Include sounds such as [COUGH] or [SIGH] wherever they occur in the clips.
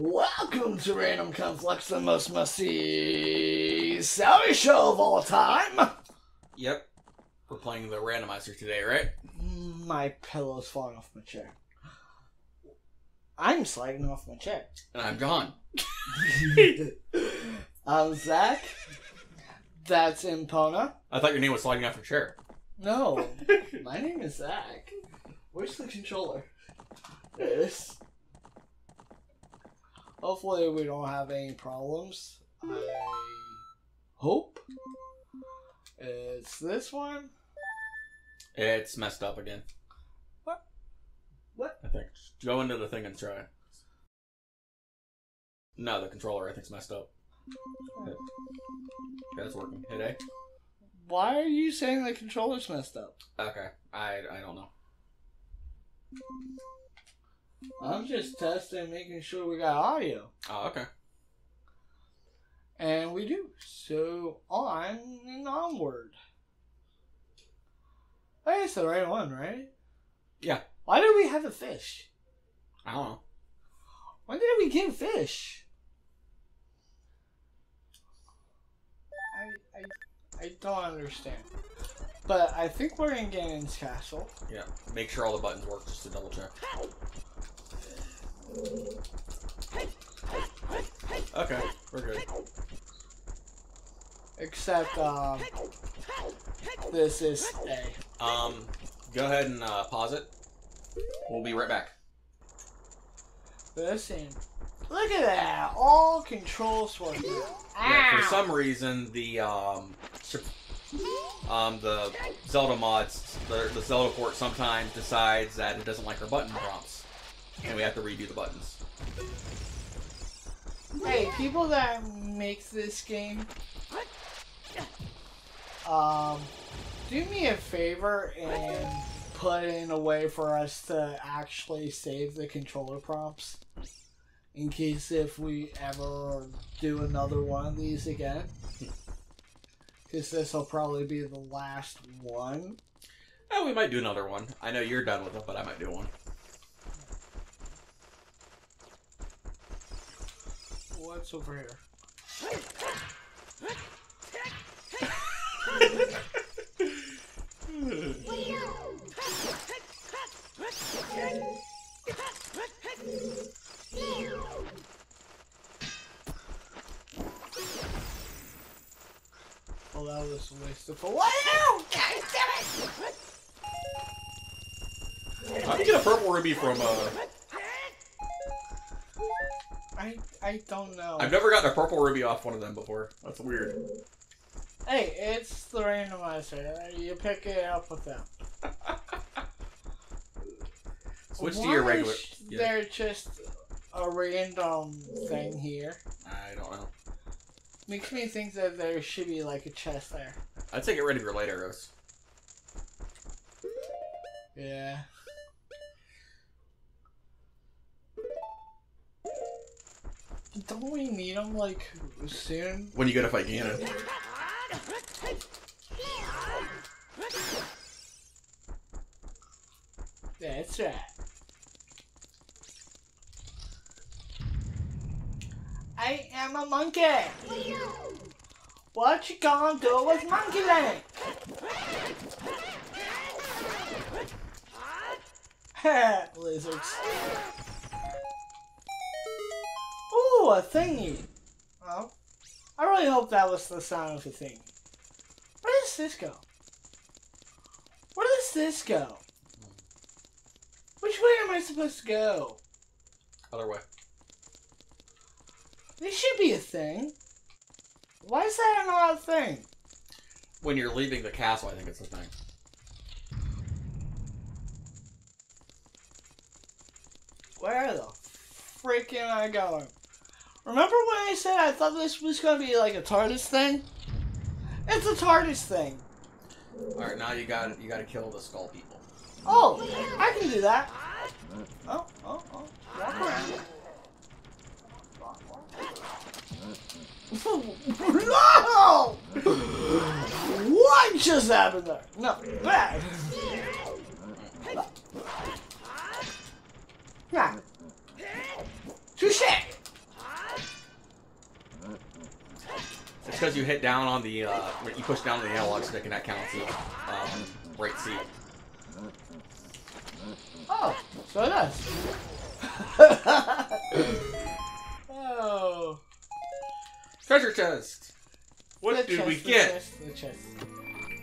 Welcome to Random Conflux, the most must-see Sally show of all time. Yep. We're playing the randomizer today, right? My pillow's falling off my chair. I'm sliding off my chair. And I'm John. [LAUGHS] I'm um, Zach. That's Impona. I thought your name was sliding off your chair. No, my name is Zach. Where's the controller? There it is. Hopefully, we don't have any problems. I hope. It's this one. It's messed up again. What? What? I think. Go into the thing and try. No, the controller I think's messed up. Okay, it's working. Hit A. Why are you saying the controller's messed up? Okay. I I don't know. I'm just testing, making sure we got audio. Oh, okay. And we do. So on and onward. Hey, it's the right one, right? Yeah. Why did we have a fish? I don't know. When did we get fish? I I I don't understand. But I think we're in Ganon's castle. Yeah. Make sure all the buttons work just to double check. Okay, we're good. Except um this is A. Um, go ahead and uh, pause it. We'll be right back. Listen. Look at that. All controls working. Yeah, for some reason, the um, um, the Zelda mods, the, the Zelda port sometimes decides that it doesn't like our button prompts, and we have to redo the buttons. Hey, people that make this game, um, do me a favor and put in a way for us to actually save the controller prompts. In case if we ever do another one of these again. [LAUGHS] Because this will probably be the last one. Oh, we might do another one. I know you're done with it, but I might do one. What's over here? Oh, that was a waste of. Wow! God damn it! How do you get a purple ruby from? Uh, I I don't know. I've never gotten a purple ruby off one of them before. That's weird. Hey, it's the randomizer. You pick it up with them. [LAUGHS] Switch to Why your regular. is Yeah, There just a random thing here. I don't know. Makes me think that there should be like a chest there. I'd say get rid of your light arrows. Yeah. Don't we need him like soon? When you go to fight Ganon. That's right. I am a monkey. What you gonna do with Monkey? Heh, [LAUGHS] lizards. A thingy. I really hope that was the sound of a thingy. Where does this go? Where does this go? Which way am I supposed to go? Other way. This should be a thing. Why is that not a thing? When you're leaving the castle, I think it's a thing. Where the freak am I going? Remember when I said I thought this was gonna be like a TARDIS thing? It's a TARDIS thing. All right, now you got you got to kill the skull people. Oh, I can do that. Oh, oh, oh. Walk around. no! What just happened there? No, bad. Yeah. Touche. Because you hit down on the, uh, you push down on the analog stick and that counts as um, right C. Oh, so it does. [LAUGHS] oh. Treasure chest! What The did chest, we the get? chest, the chest.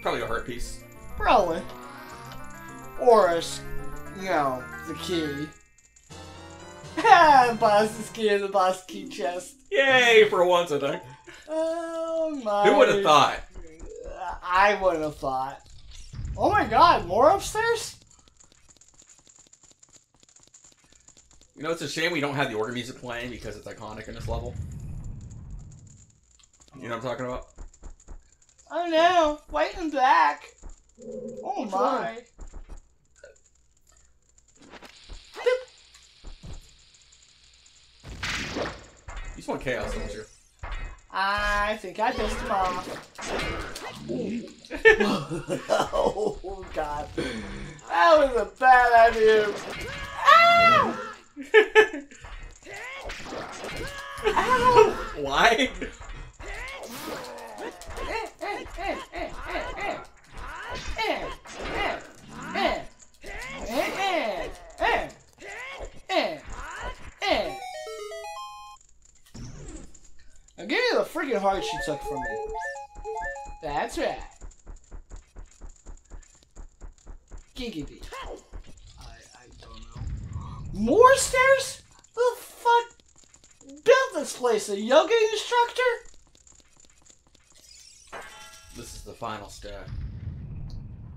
Probably a heart piece. Probably. Or a, s- you know, the key. [LAUGHS] boss's key in the boss key chest. Yay, for once, I think. Oh my. Who would have thought? I wouldn't have thought. Oh my god, more upstairs? You know, it's a shame we don't have the organ music playing because it's iconic in this level. You know what I'm talking about? Oh no, white and black. Oh Which my. You just want chaos, don't you? I think I pissed him off. oh god. That was a bad idea. Ow! Ow! Why? Eh, eh, eh, eh, eh, eh. Eh, eh, Now give me the freaking heart she took from me. That's right. Giggity. I, I don't know. More stairs? The fuck built this place? A yoga instructor? This is the final stair.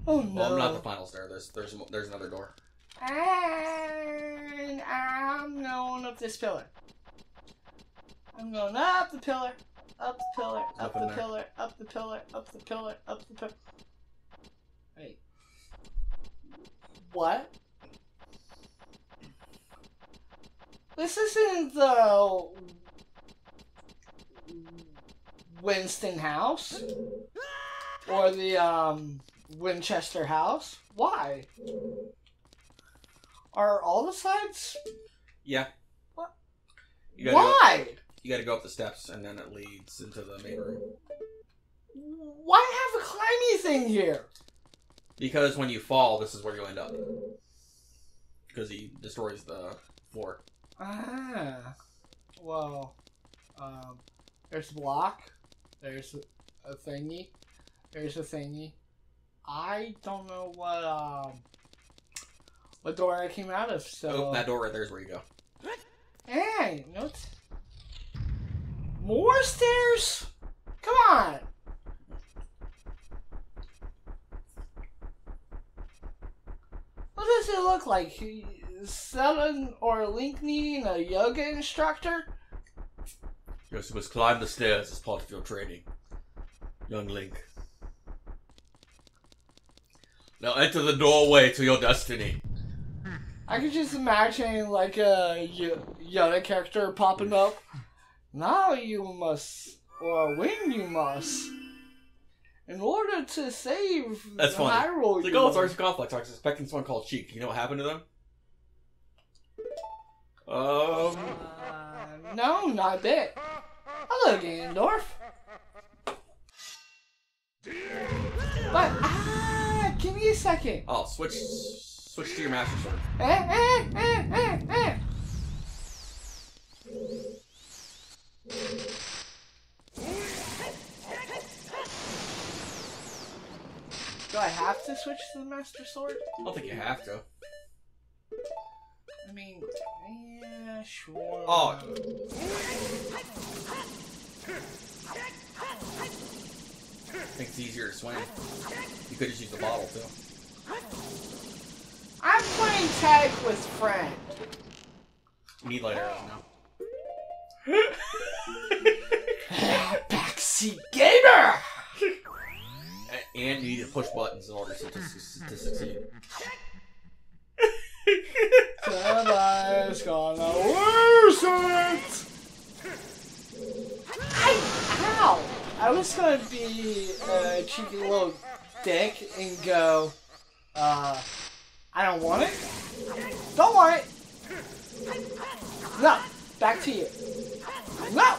Oh no. Well, I'm not the final stair. There's there's there's another door. And I'm going up this pillar. I'm going up the pillar, up the pillar, up Nothing the there. pillar, up the pillar, up the pillar, up the pillar. Wait. What? This isn't the Winston house or the um Winchester house. Why? Are all the sides? Yeah. What? You gotta go, Why? You gotta go up the steps and then it leads into the main room. Why have a climby thing here? Because when you fall, this is where you end up. Because he destroys the floor. Ah. Well, um, there's a block. There's a, thingy. There's a thingy. I don't know what um what door I came out of. So Oh, that door right there is where you go. Hey, notes. More stairs? Come on. What does it look like? Seven or Link needing a yoga instructor? You must climb the stairs as part of your training. Young Link. Now enter the doorway to your destiny. I could just imagine like a Yoda character popping up. Now you must, or when you must, in order to save That's the funny. Hyrule. The must- Stars Complex. I was expecting someone called Sheik. You know what happened to them? Um, Uh, no, not a bit. Hello, Ganondorf. But ah, give me a second. oh, switch, switch to your Master Sword. Eh, eh, eh, eh, eh. Do I have to switch to the Master Sword? I don't think you have to. I mean, yeah, sure. Oh. I think it's easier to swing. You could just use the bottle too. I'm playing tag with friend. Need light arrows now. Backseat gamer. And you need to push buttons in order to, to, to succeed. Somebody's gonna lose it! I, ow! I was gonna be a cheeky little dick and go, uh, I don't want it. Don't want it. No, back to you. Wow!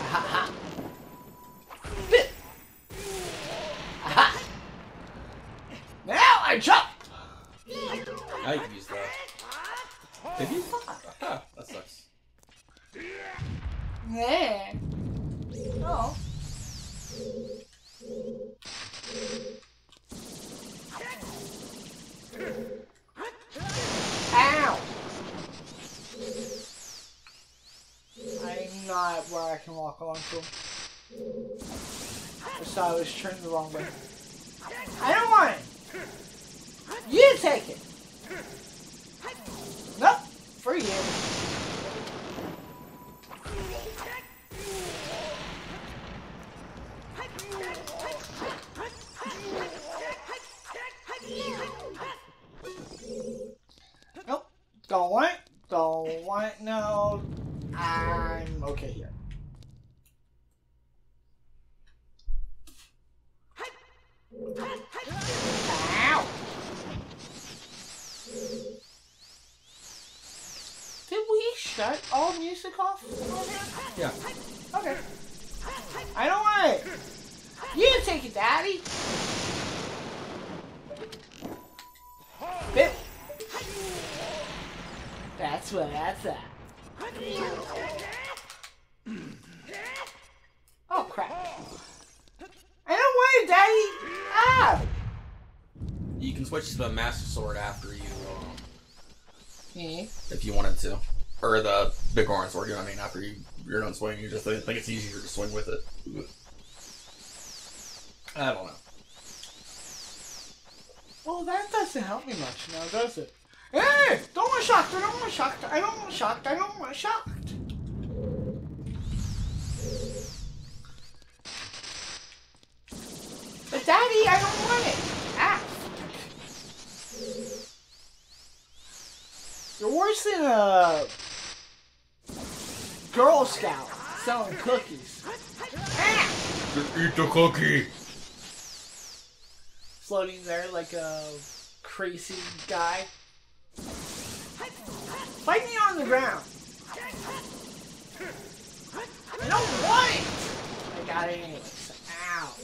Aha! Bit! Aha! Now I chop! I used that. Did you? Ah, that sucks. Yeah. I can walk onto. I saw I was turned the wrong way. I don't want it! You take it! Nope, for you. Nope, don't want it, don't want it, no. I'm okay here. Ow! Did we shut all music off? Yeah. Okay. I don't want it. You take it, Daddy. Bit. That's where that's at. Oh crap. I it, Daddy. Ah! You can switch to the Master Sword after you, um, Yeah. if you wanted to, or the Big Orange Sword. You know what I mean? After you you're done swinging, you just think think it's easier to swing with it. I don't know. Well, that doesn't help me much now, does it? Hey! Don't want shocked! I don't want shocked! I don't want shocked! I don't want shocked! Daddy, I don't want it! Ah! You're worse than a Girl Scout selling cookies. Ah! Eat the cookie. floating there like a crazy guy. Fight me on the ground. I don't want it. I got it anyways. Ow.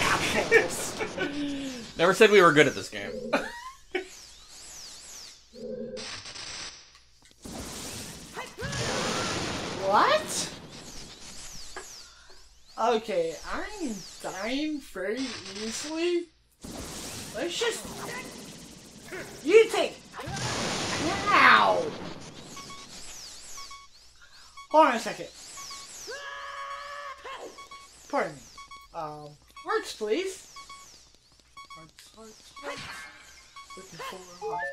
Assholes. [LAUGHS] Never said we were good at this game. What? Okay, I'm dying very easily. Let's just. You take. Ow! Hold on a second. Pardon me. Um, hearts, please. Hearts, hearts, hearts. Looking for a heart.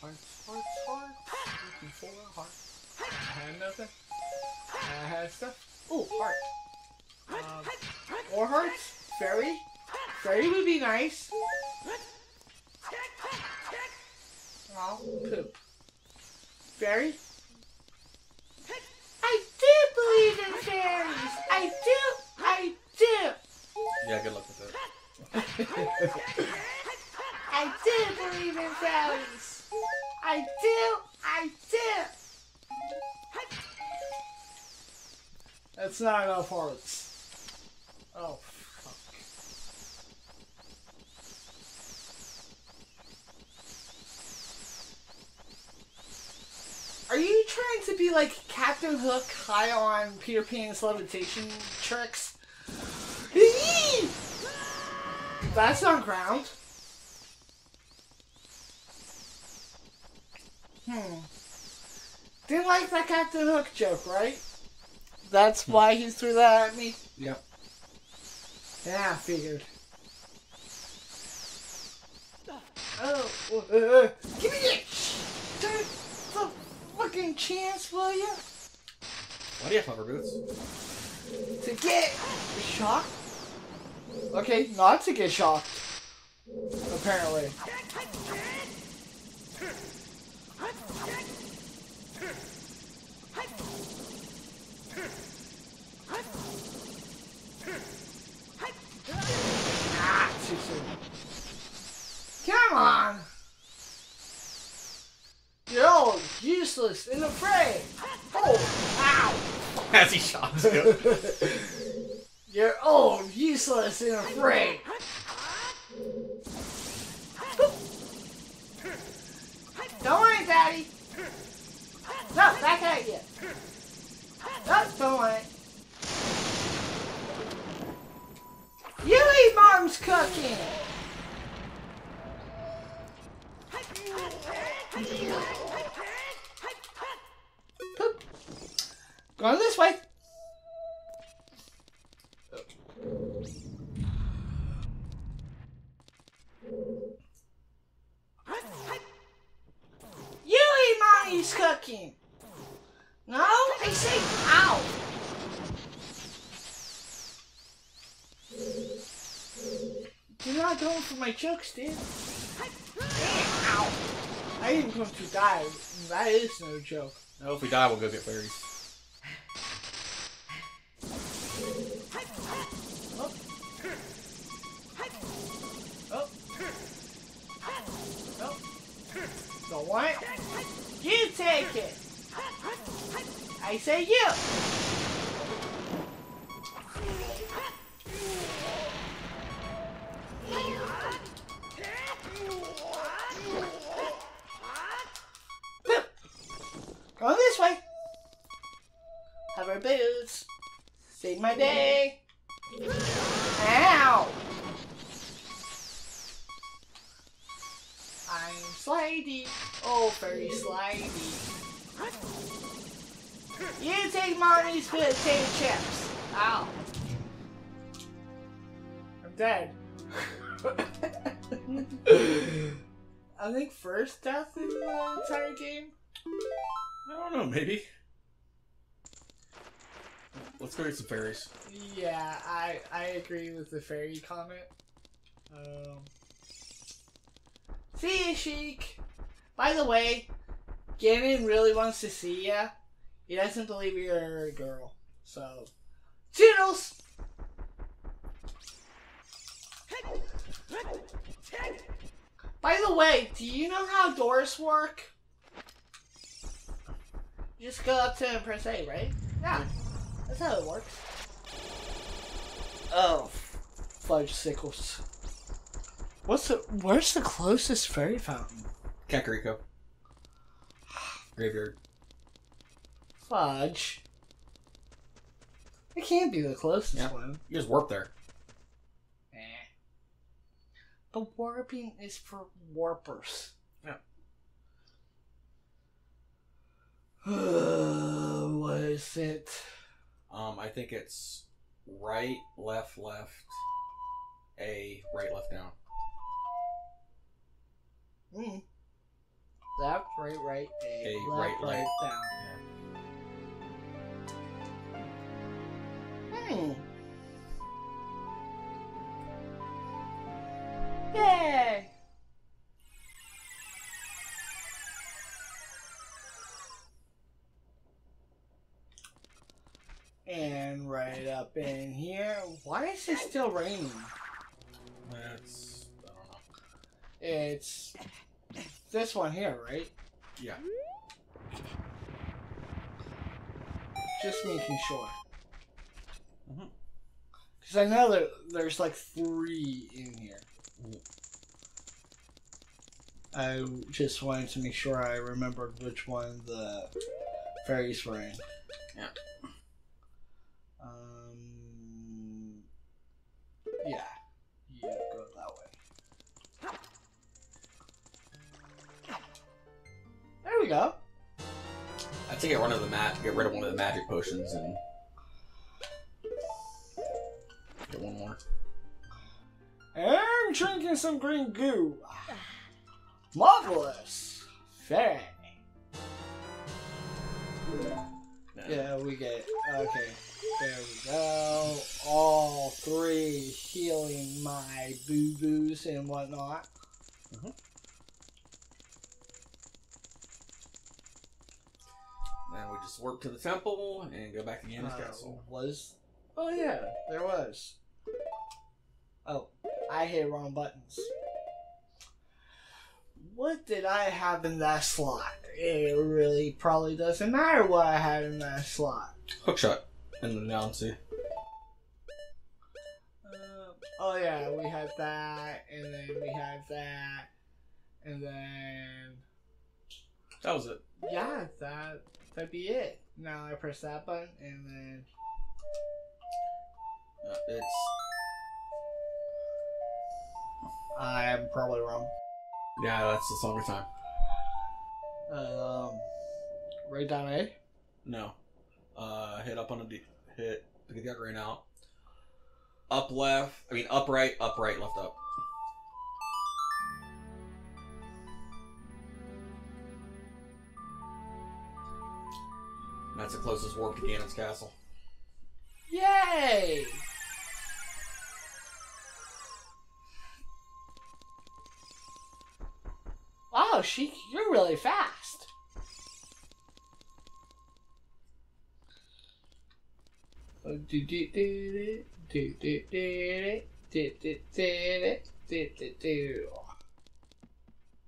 Hearts, hearts, hearts. Looking for a heart. I had nothing. I had stuff. Oh, heart. Um, more hearts. Fairy. Fairy would be nice. Oh, poop. Fairy. I do believe in fairies. I do. I do. Yeah, good luck with it. [LAUGHS] I do believe in fairies. I do. I do. That's not enough hearts. Oh. Are you trying to be like Captain Hook high on Peter Pan's levitation tricks? That's on ground. Hmm. Didn't like that Captain Hook joke, right? That's why he threw that at me? Yep. Yeah, I figured. Oh, uh, uh, give me the, the, the fucking chance, will you? Why do you have hover boots? To get shocked? Okay, not to get shocked. Apparently. Ah, too soon. Come on! You're all useless and afraid. Oh, [LAUGHS] As he shots you. [LAUGHS] You're old, useless, and afraid. Don't worry, Daddy. No, back at you. No, don't worry. You eat Mom's cooking. Poop. Going this way. You eat mommy's cooking. No, oh, I say ow. You're not going for my jokes, dude. Ow. I am going to die. That is no joke. No, if we die, we'll go get fairies. Oh. Oh. Oh. Don't want it? You take it. I say you. Going this way. Have our boots. Save my day. Ow! Oh, very slidey. You take mommy's potato chips. Ow. I'm dead. [LAUGHS] I think first death in the entire game. I don't know, maybe. Let's go get some fairies. Yeah, I I agree with the fairy comment. Um, see you, Sheik. By the way, Ganon really wants to see ya. He doesn't believe you're a girl. So, toodles. By the way, do you know how doors work? You just go up to him and press A, right? Yeah. That's how it works. Oh, fudge sickles. What's the? Where's the closest fairy fountain? Kakariko. Graveyard. Fudge. It can't be the closest Yeah. one. You just warp there. Eh. The warping is for warpers. Yeah. [SIGHS] what is it? Um, I think it's right, left, left, A, right, left, down. Hmm. Left, right, right, A. A, left, right, right, left. down. Hmm. Yay! And right up in here, why is it still raining? That's I don't know. It's this one here, right? Yeah. Just making sure. Mm-hmm. Because I know that there's like three in here. I just wanted to make sure I remembered which one the fairies were in. Get rid of the mat, get rid of one of the magic potions, and get one more. I'm drinking some green goo. Marvelous. Fair. Yeah, we get okay. There we go. All three healing my boo boos and whatnot. Then just warp to the temple and go back again to Ganon's Uh, castle. was oh yeah, there was. Oh, I hit wrong buttons. What did I have in that slot? It really probably doesn't matter what I had in that slot. Hookshot in the down C. Uh, oh yeah, we had that, and then we had that, and then That was it. Yeah, that that'd be it. Now I press that button, and then Uh, it's I'm probably wrong. yeah, that's the song of time. Um, right down A. No. Uh, hit up on a D. Hit to get the right out. Up left. I mean up right. Up right. Left up. That's the closest warp to Ganon's castle. Yay! Wow, Sheik, you're really fast.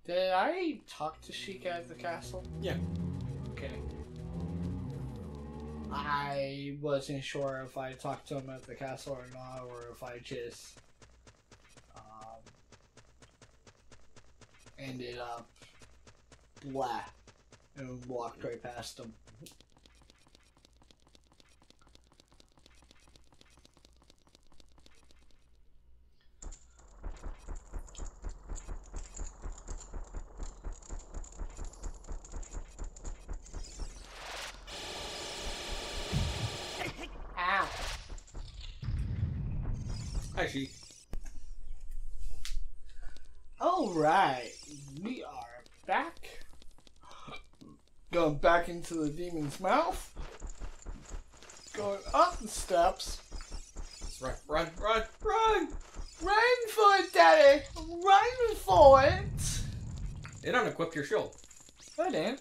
Did I talk to Sheik at the castle? Yeah. Okay. I wasn't sure if I talked to him at the castle or not, or if I just um, ended up blah and walked right past him. Ow. Hi, she. Alright, we are back. Going back into the demon's mouth. Going up the steps. Run, run, run, run! Run for it, Daddy! Run for it! They don't equip your shield. Oh, Dan.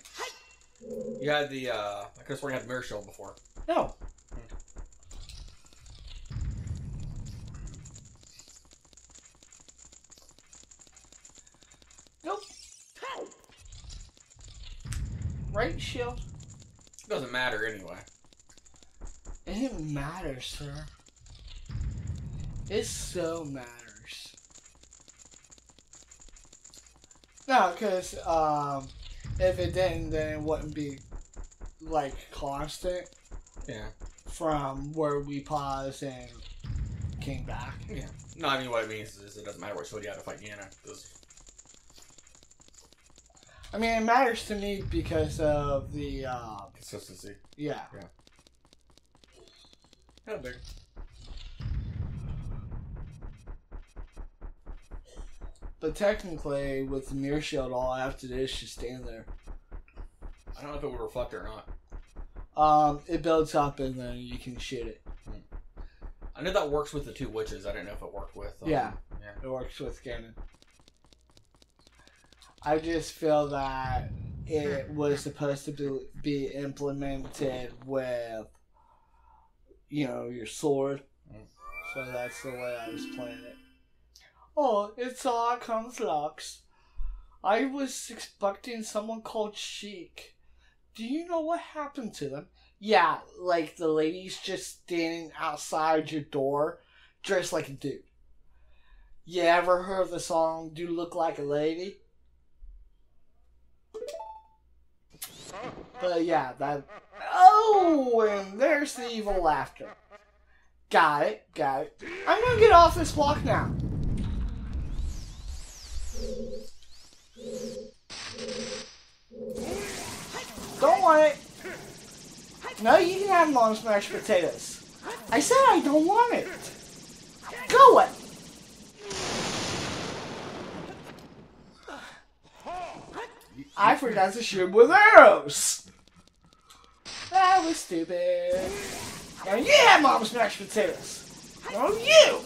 You had the. uh I could have sworn you had the mirror shield before. No. Nope. Right shield. It doesn't matter anyway. It matters, sir. It so matters. No, because um, if it didn't, then it wouldn't be like constant Yeah. from where we paused and came back. Yeah. No, I mean what it means is it doesn't matter what shield you have to fight. 'cause- I mean, it matters to me because of the um, consistency. yeah. How big? But technically, with the mirror shield, all I have to do is just stand there. I don't know if it would reflect or not. Um, it builds up and then you can shoot it. I know that works with the two witches. I didn't know if it worked with. Um, Yeah. Yeah. It works with Ganon. I just feel that it was supposed to be, be implemented with, you know, your sword. Mm. So that's the way I was playing it. Oh, it's all comes Lux. I was expecting someone called Sheik. Do you know what happened to them? Yeah, like the lady's just standing outside your door, dressed like a dude. You ever heard of the song "Do You Look Like a Lady"? But yeah, that. Oh, and there's the evil laughter. Got it, got it. I'm gonna get off this block now. Don't want it. No, you can have mom's mashed potatoes. I said I don't want it. Go away. I forgot to shoot with arrows. That was stupid. Now you have mom's mashed potatoes. No, you.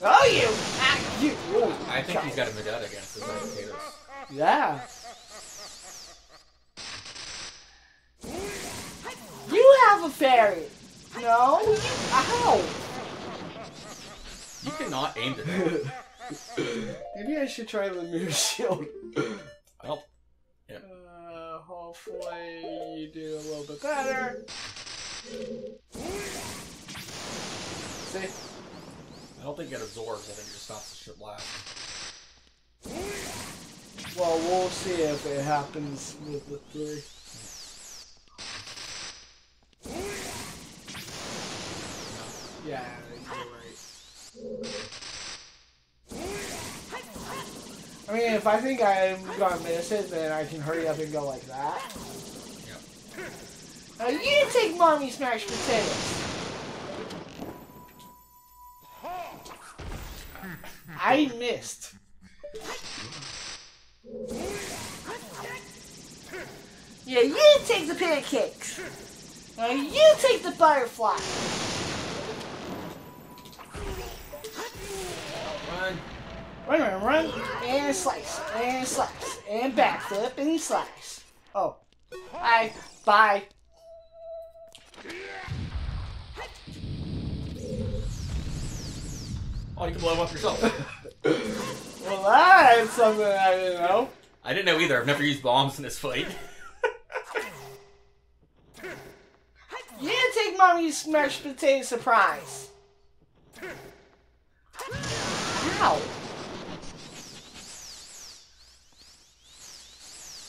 Oh, you. Ah, you. Oh, I think he's got a medallion against his own potatoes. Yeah. You have a fairy. No, you. Ow. You cannot aim to that. [LAUGHS] Maybe I should try the mirror shield. Well, Uh, Hopefully you do a little bit better. See? I don't think it absorbs. I think it just stops the ship blast. Well, we'll see if it happens with the three. Yeah, you're right. I mean, if I think I'm gonna miss it, then I can hurry up and go like that. Yep. Uh, you take mommy smashed potatoes. I missed. Yeah, you take the pancakes. Now you take the butterfly. Run. Run, run, run, and slice, and slice, and backflip, and slice. Oh. Bye. Bye. Oh, you can blow them up yourself. [LAUGHS] Well, that's something I didn't know. I didn't know either. I've never used bombs in this fight. [LAUGHS] You didn't take mommy's mashed potato surprise. Ow.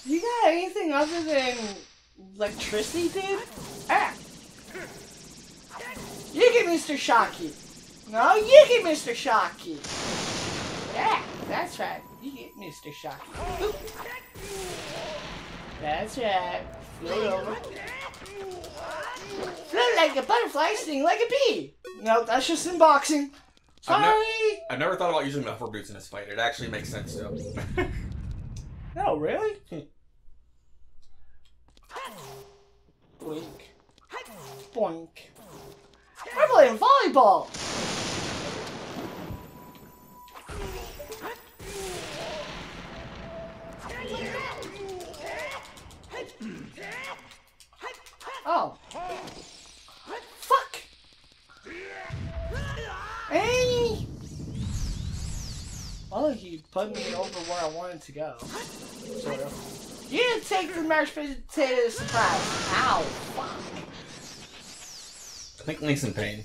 You got anything other than electricity, dude? Ah. You get Mr. Shocky. No, you get Mr. Shocky. Yeah, that's right. You get Mr. Shocky. Oop. That's right. Float over. Float like a butterfly, sting like a bee. No, that's just in boxing. I've Sorry. ne- I've never thought about using the hover boots in this fight. It actually makes sense though. [LAUGHS] No, really? Boink. Boink. We're playing volleyball. Oh. What? Fuck. Hey. Well, he put me over where I wanted to go. Sort of. You didn't take the mashed potato surprise. Ow. Fuck. I think Link's in pain.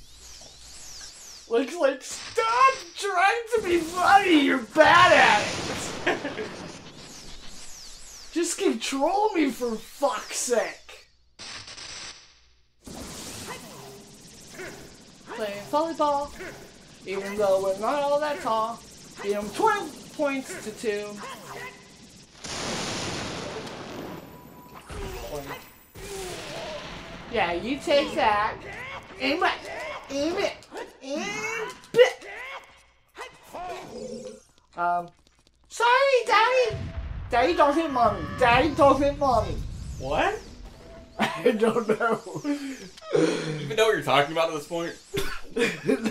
Looks like stop trying to be funny. You're bad at it. [LAUGHS] Just control me for fuck's sake. Playing volleyball, even though we're not all that tall. Beat them 12 points to 2. Yeah, you take that. Aim it. Aim it. Aim it. Um, sorry, Daddy. Daddy, don't hit mommy. Daddy, don't hit mommy. What? I don't know. You even know what you're talking about at this point?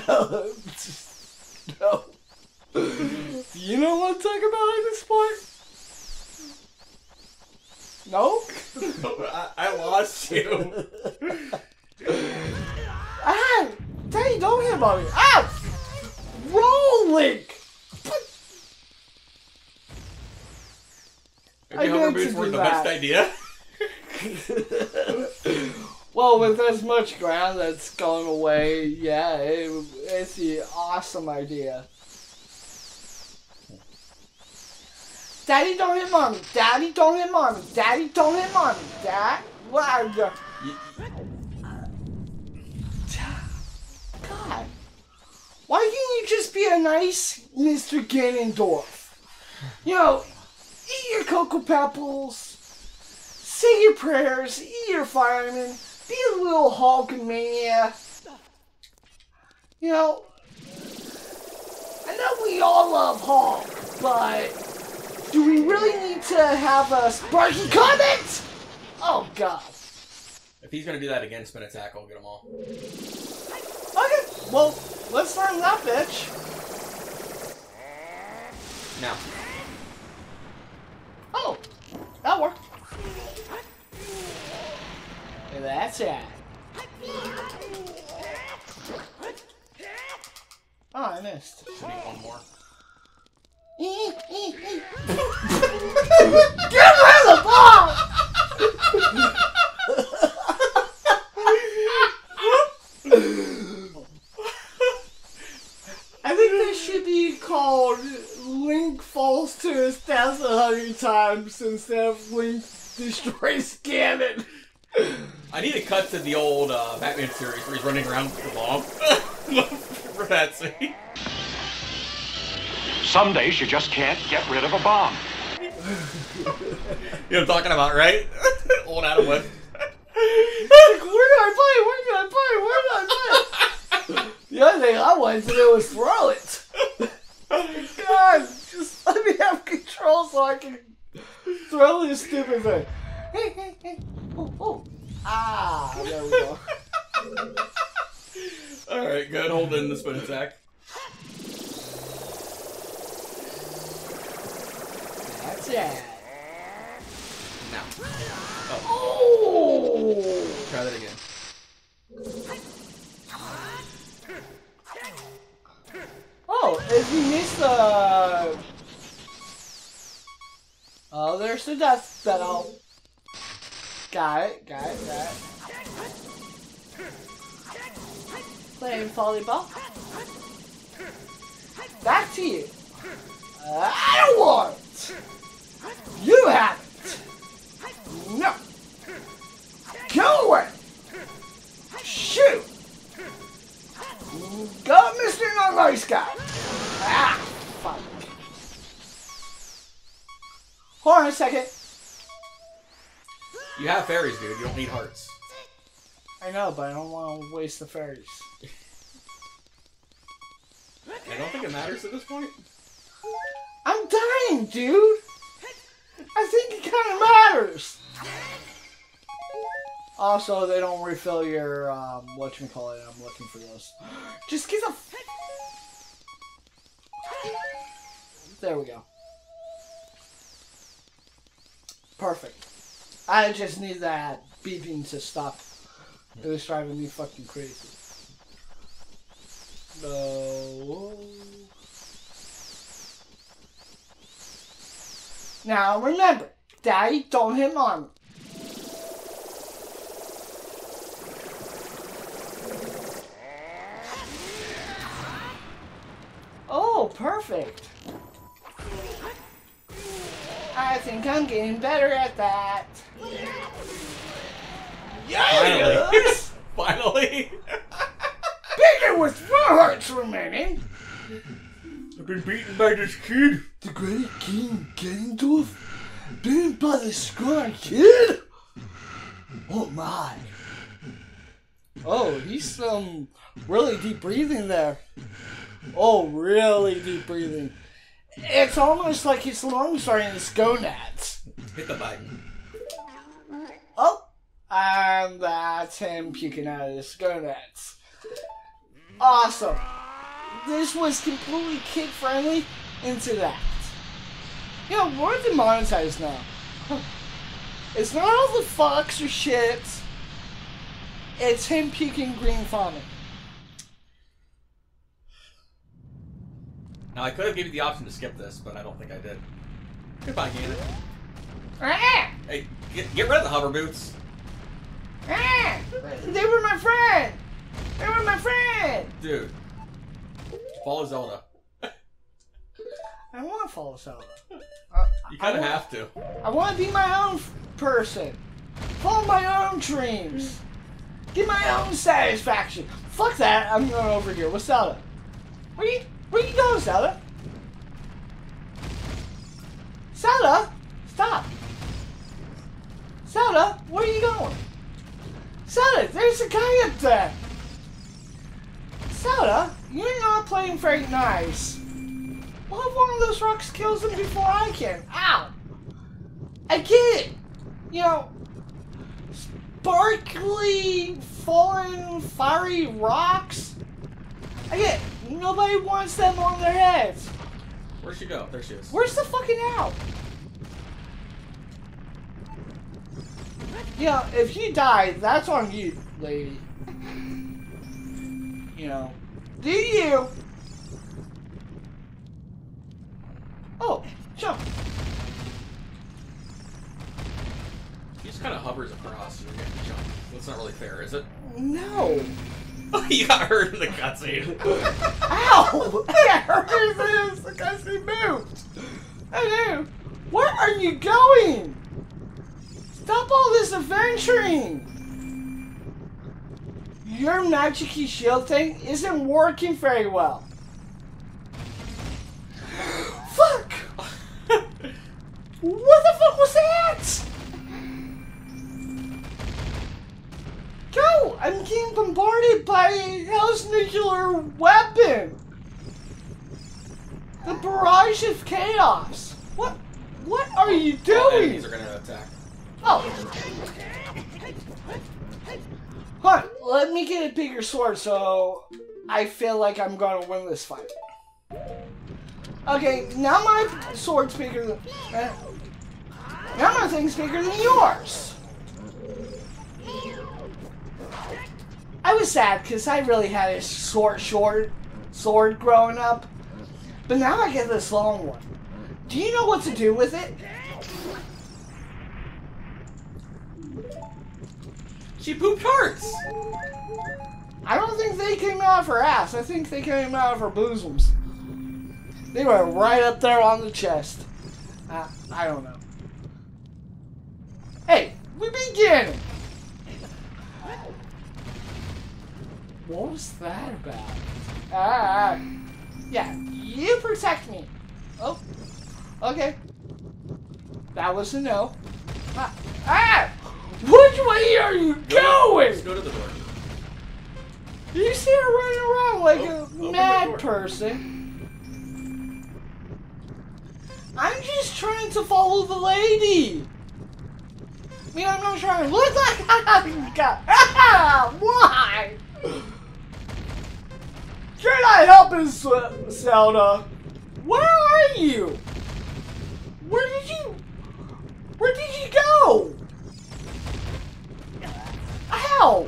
no. [LAUGHS] No. Do you know what I'm talking about at this point? [LAUGHS] No? I, I lost you. Ah! Daddy, don't hit mommy. Ah! Roll, Link! I Maybe meant to boots the best idea. [LAUGHS] well, with as much ground that's gone away, yeah, it, it's the awesome idea. Daddy, don't hit mommy. Daddy, don't hit mommy. Daddy, don't hit mommy. Dad, what are you? You- God, why can't you just be a nice Mr. Ganondorf? You know, eat your Cocoa Pebbles, say your prayers, eat your fireman, be a little Hulkamania. You know, I know we all love Hulk, but do we really need to have a Sparky comment? Oh, God. If he's gonna do that again, spin attack, I'll get them all. Okay, well, let's learn that bitch. Now, Oh, that worked. That's it. Oh, ah, I missed. Should be one more. Give her the ball! I think this should be called Link falls to his death a hundred times instead of Link destroys Ganon. I need to cut to the old uh, Batman series where he's running around with the bomb. [LAUGHS] For that scene. Some days you just can't get rid of a bomb. [LAUGHS] You know what I'm talking about, right? [LAUGHS] old Adam West. Like, where did I play? Where did I play? Where did I play? the other thing I wanted to do was throw it. Oh my god, just let me have control so I can throw this stupid thing. Hey, hey, hey. Oh, oh. Ah, [LAUGHS] there we go. Alright, good. Hold in the spin attack. That's it. Now. Oh! Try that again. Oh, if you miss the. Oh, there's the death spell. Got it, got it, got it. Playing volleyball. Back to you. Uh, I don't want it. You have it. No. Go away. Shoot. Go, Mr. Not Nice Guy. Ah, fuck. Hold on a second. You have fairies, dude. You don't need hearts. I know, but I don't want to waste the fairies. I don't think it matters at this point. I'm dying, dude. I think it kind of matters. Also, they don't refill your um, what you call it. I'm looking for those. [GASPS] Just get the. There we go. Perfect. I just need that beeping to stop. It was driving me fucking crazy. No. Now remember, Daddy don't hit Mom. Oh, perfect. I think I'm getting better at that. Yes! Finally! Bigger with four hearts remaining. I've been beaten by this kid. The great King Ganondorf? Being by the Scar Kid? Oh my. Oh, he's um really deep breathing there. Oh, really deep breathing. It's almost like his lungs are in his gonads. Hit the button. Oh, and that's him puking out of his gonads. Awesome. This was completely kid friendly into that. You know, we're demonetized now. It's not all the fucks or shit. It's him puking green vomit. Now, I could have given you the option to skip this, but I don't think I did. Goodbye, Ganon. Ah! Hey, get, get rid of the hover boots. Ah! They were my friend! They were my friend! Dude. Follow Zelda. I want to follow Zelda. [LAUGHS] Uh, You kind of have to. I want to be my own person. Follow my own dreams. Get my own satisfaction. Fuck that. I'm going over here. What's Zelda? Where you where you going, Zelda? Zelda? Stop. Zelda, where are you going? Zelda, there's a guy up there. Zelda, you're not playing very nice. Well, if one of those rocks kills him before I can. Ow! I get it. You know, sparkly, fallen, fiery rocks. I get it. Nobody wants them on their heads. Where'd she go? There she is. Where's the fucking owl? Yeah, if you die, that's on you, lady. You know, do you? Oh, jump. He just kind of hovers across and you're getting jumped. That's not really fair, is it? No. [LAUGHS] you got hurt in the cutscene. [LAUGHS] Ow! I hurt as the cutscene moved. I know. Where are you going? Stop all this adventuring. Your magic shield thing isn't working very well. Fuck! [LAUGHS] What the fuck was that? Go! I'm getting bombarded by Hell's nuclear weapon! The barrage of chaos! What? What are you doing? Enemies are gonna attack. Oh! On, let me get a bigger sword so I feel like I'm gonna win this fight. Okay, now my sword's bigger than. Uh, now my thing's bigger than yours! I was sad because I really had a short, short sword growing up. But now I get this long one. Do you know what to do with it? She pooped hearts. I don't think they came out of her ass. I think they came out of her bosoms. They were right up there on the chest. Uh, I don't know. Hey, we beginning. What was that about? Ah, yeah, you protect me. Oh, okay. That was a no. Ah, ah! Which way are you going? Just go to the door. You see her running around like Oh, a mad person. I'm just trying to follow the lady. I mean, I'm not trying to look like [LAUGHS] I'm got. Ah, [LAUGHS] why? Can I help you, Zelda? Where are you? Where did you? Where did you go? Ow!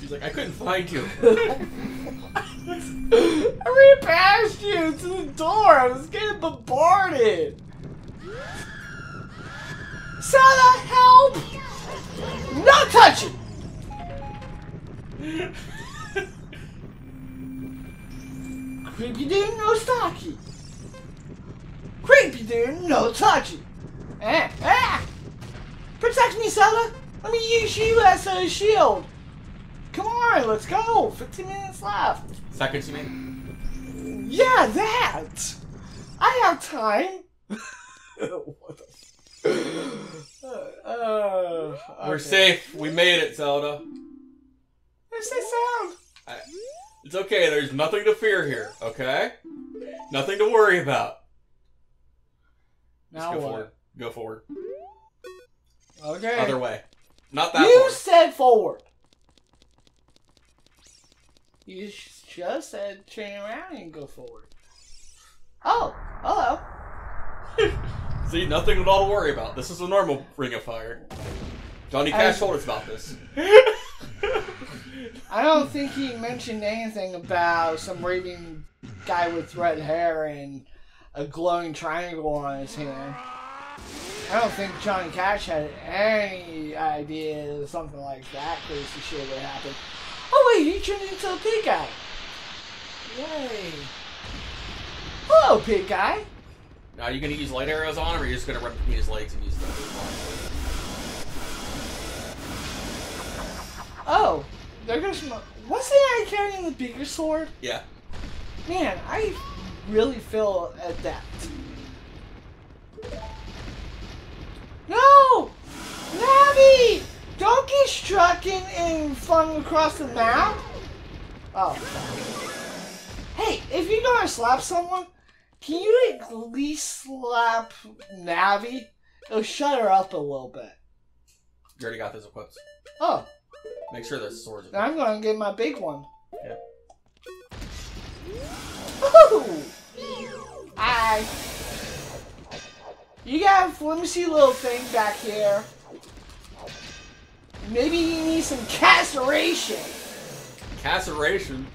She's like, I couldn't find you. [LAUGHS] I ran past you to the door. I was getting bombarded. Sana, help! No touching! Creepy dude, no stocky. Creepy dude, no touching. Eh, eh! Protect me, Zelda! Let me use you as a shield! Come on, let's go! 15 minutes left. Seconds, you mean? Yeah, that! I have time! what the uh, We're safe. We made it, Zelda. What's that sound? I, it's okay. There's nothing to fear here. Okay. Nothing to worry about. Just Now go what? forward. Go forward. Okay. Other way. Not that you forward. said forward. You just said turn around and go forward. Oh, hello. [LAUGHS] See, nothing at all to worry about. This is a normal Ring of Fire. Johnny Cash I- told us about this. I don't think he mentioned anything about some raving guy with red hair and a glowing triangle on his hand. I don't think Johnny Cash had any idea that something like that crazy shit would happen. Oh wait, he turned into a pig guy. Yay. Hello, pig guy. Now, are you gonna use light arrows on him, or are you just gonna run between his legs and use the Oh, there goes my. Wasn't I carrying the bigger sword? Yeah. Man, I really feel adept. No! Navi! Don't get struck in and flung across the map! Oh. Hey, if you're gonna slap someone, can you at least slap Navi? It'll shut her up a little bit. You already got those equipped. Oh, Make sure the swords I'm gonna get my big one. Yeah. Ooh! Hi. You got a flimsy little thing back here. Maybe you need some caceration. Caceration.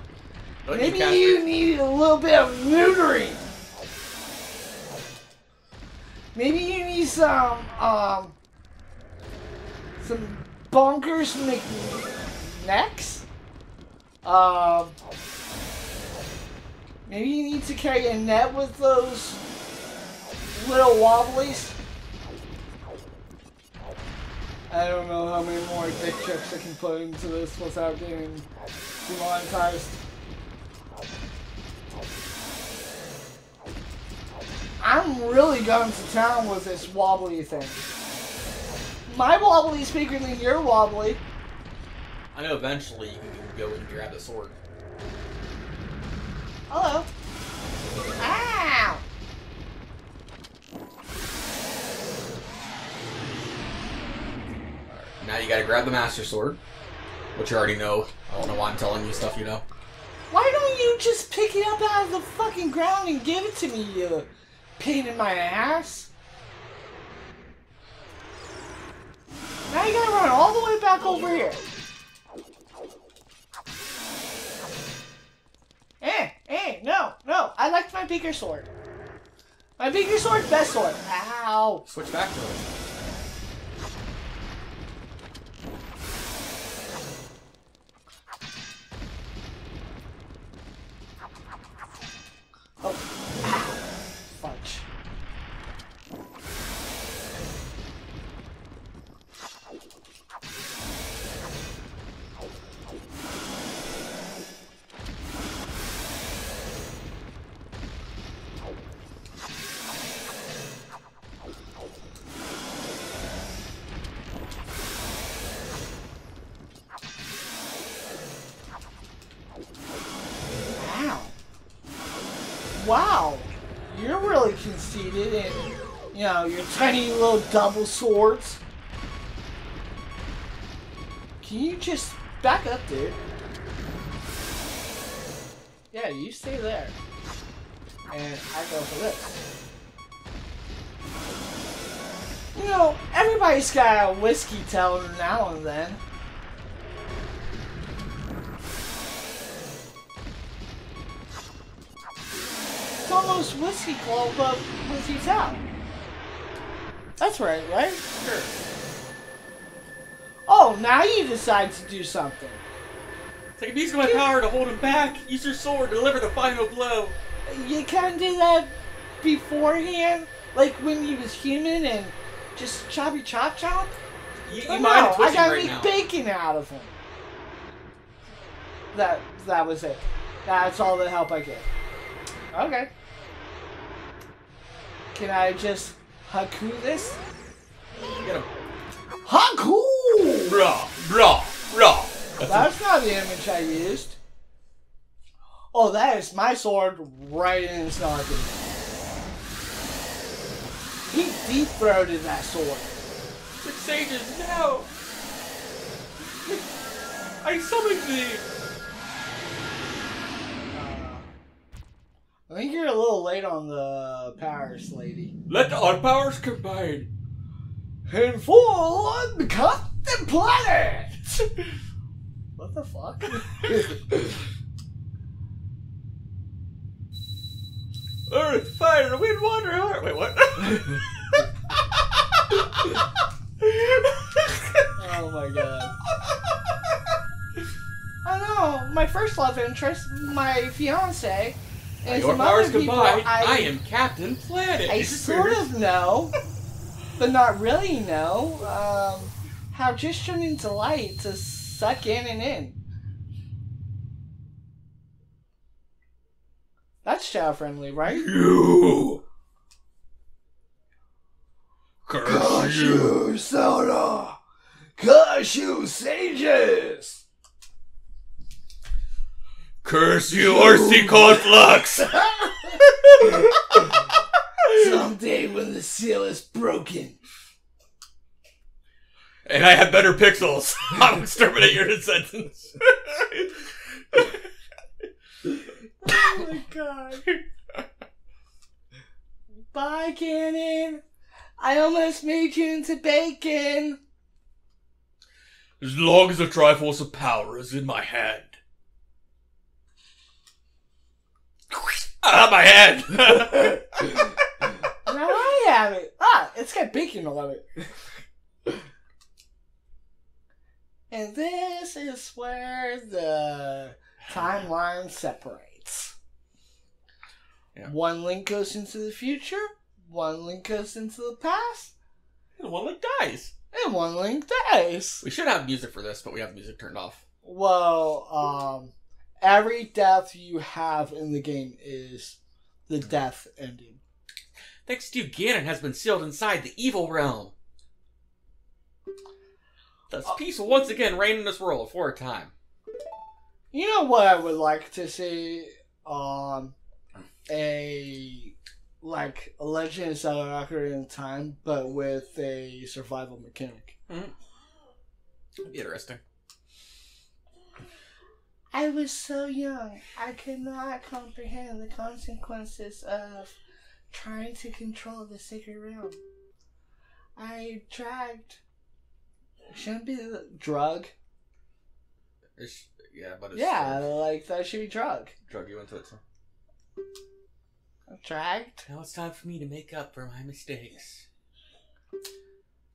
Don't Maybe castrate- you need a little bit of neutering. Maybe you need some, um, some bonkers Mc, next. Um, maybe you need to carry a net with those little wobblies. I don't know how many more dick tricks I can put into this without getting demonetized. I'm really going to town with this wobbly thing. My wobbly is bigger than your wobbly. I know eventually you can go and grab the sword. Hello. Ow! Now you gotta grab the Master Sword, which you already know. I don't know why I'm telling you stuff you know. Why don't you just pick it up out of the fucking ground and give it to me, you pain in my ass? Now you gotta run all the way back over here. Eh, eh, no, no. I liked my Beaker sword. My Beaker sword, best sword. Ow. Switch back to it. You know, your tiny little double swords. Can you just back up, dude? Yeah, you stay there. And I go for this. You know, everybody's got a whiskey tell now and then. It's almost whiskey club, but whiskey town. That's right, right? Sure. Oh, now you decide to do something. It's like I'm using my power to hold him back. Use your sword to deliver the final blow. You can't do that beforehand, like when he was human and just choppy chop chop. You, you Oh, no, I gotta right make now. bacon out of him. That that was it. That's all the help I get. Okay. Can I just haku this? Get him. Haku! Blah, blah, blah. That's not the image I used. Oh, that is my sword right in his noggin. He deep throated that sword. Six sages, no! I summoned thee! I think you're a little late on the powers, lady. Let our powers combine. And fall on the planet! what the fuck? [LAUGHS] Earth, fire, wind, water, heart. Wait, what? oh my god. I know, my first love interest, my fiance, and Your some powers other people combined, I, I, am Captain Planet. I sort of know, but not really know, um, how just turning to light to suck in and in. That's child friendly, right? You! Curse you! Zelda! Cashew sages! Curse you, RC Conflux! [LAUGHS] Someday when the seal is broken. and I have better pixels. [LAUGHS] I will exterminate your descendants. Oh my god. Bye, Ganon. I almost made you into bacon. as long as the Triforce of Power is in my hand. [LAUGHS] Ah, my head. [LAUGHS] Now I have it. Ah, it's got bacon on it. And this is where the timeline separates. Yeah. One link goes into the future, one link goes into the past, And one link dies. and one link dies. We should have music for this, but we have music turned off. Well, um, every death you have in the game is the death ending. Thanks to you, Ganon has been sealed inside the evil realm. Thus, peace will once again reign in this world for a time. You know what I would like to see? Um, a like a Legend of Zelda Ocarina in Time, but with a survival mechanic. That'd be interesting. I was so young, I could not comprehend the consequences of trying to control the sacred realm. I dragged. Shouldn't be the drug. It's, yeah, but it's Yeah, like that should be drug. drug you into it. So. Dragged. Now it's time for me to make up for my mistakes.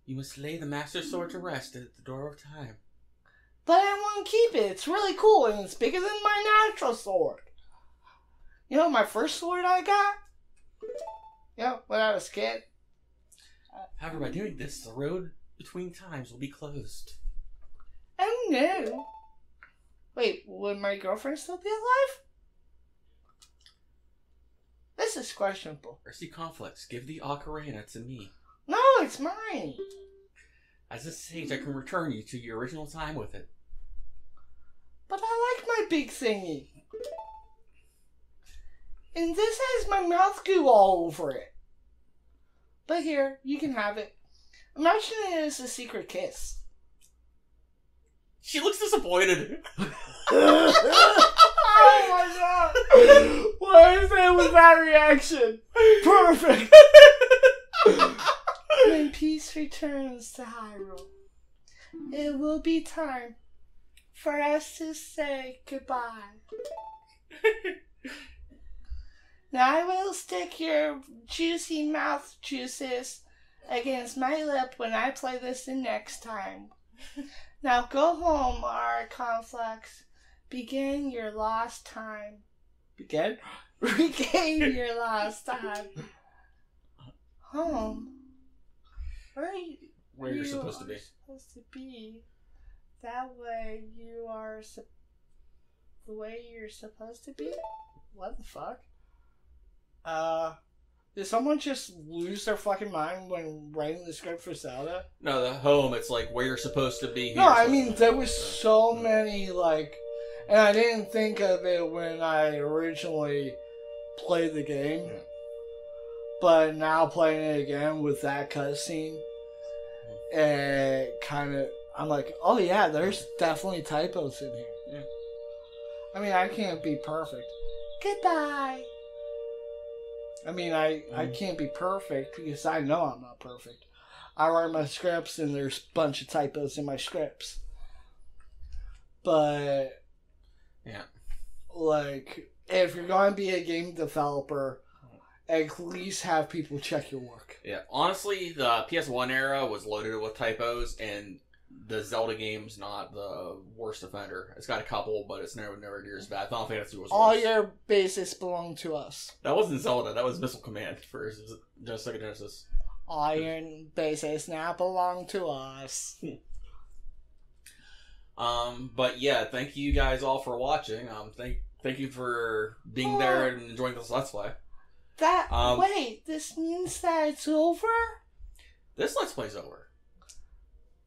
You must lay the Master Sword to rest at the door of time. But I want to keep it. It's really cool and it's bigger than my natural sword. You know, my first sword I got? You know, when I was a kid? However, by doing this, the road between times will be closed. Oh no. Wait, would my girlfriend still be alive? This is questionable. RC Conflux. Give the ocarina to me. No, it's mine. As a sage, I can return you to your original time with it. But I like my big thingy. And this has my mouth goo all over it. But here, you can have it. Imagine it as a secret kiss. She looks disappointed. [LAUGHS] oh my god! Why is that with that reaction? Perfect! when peace returns to Hyrule, it will be time for us to say goodbye. now [LAUGHS] I will stick your juicy mouth juices against my lip when I play this the next time. Now go home, our conflicts. Begin your lost time. Begin? [LAUGHS] [LAUGHS] Regain your lost time. Home. Where are you? Where you're you supposed to be. Supposed to be. That way you are sup- the way you're supposed to be. What the fuck? Uh, did someone just lose their fucking mind when writing the script for Zelda? No, the home, it's like where you're supposed to be. No, I mean there was so many like, and I didn't think of it when I originally played the game, but now playing it again with that cutscene, it kind of I'm like, oh yeah, there's definitely typos in here. Yeah. I mean, I can't be perfect. Goodbye. I mean, I I Mm. can't be perfect because I know I'm not perfect. I write my scripts and there's a bunch of typos in my scripts. But Yeah. like if you're going to be a game developer, at least have people check your work. Yeah, honestly, the PS1 era was loaded with typos, and the Zelda game's not the worst offender. It's got a couple, but it's never near near as bad. Final Fantasy was All worse. your bases belong to us. That wasn't Zelda. That was Missile Command for Sega Genesis. All your bases now belong to us. [LAUGHS] Um, but yeah, thank you guys all for watching. Um, thank thank you for being there and enjoying this Let's Play. That Um, wait, this means that it's over. This Let's Play's over.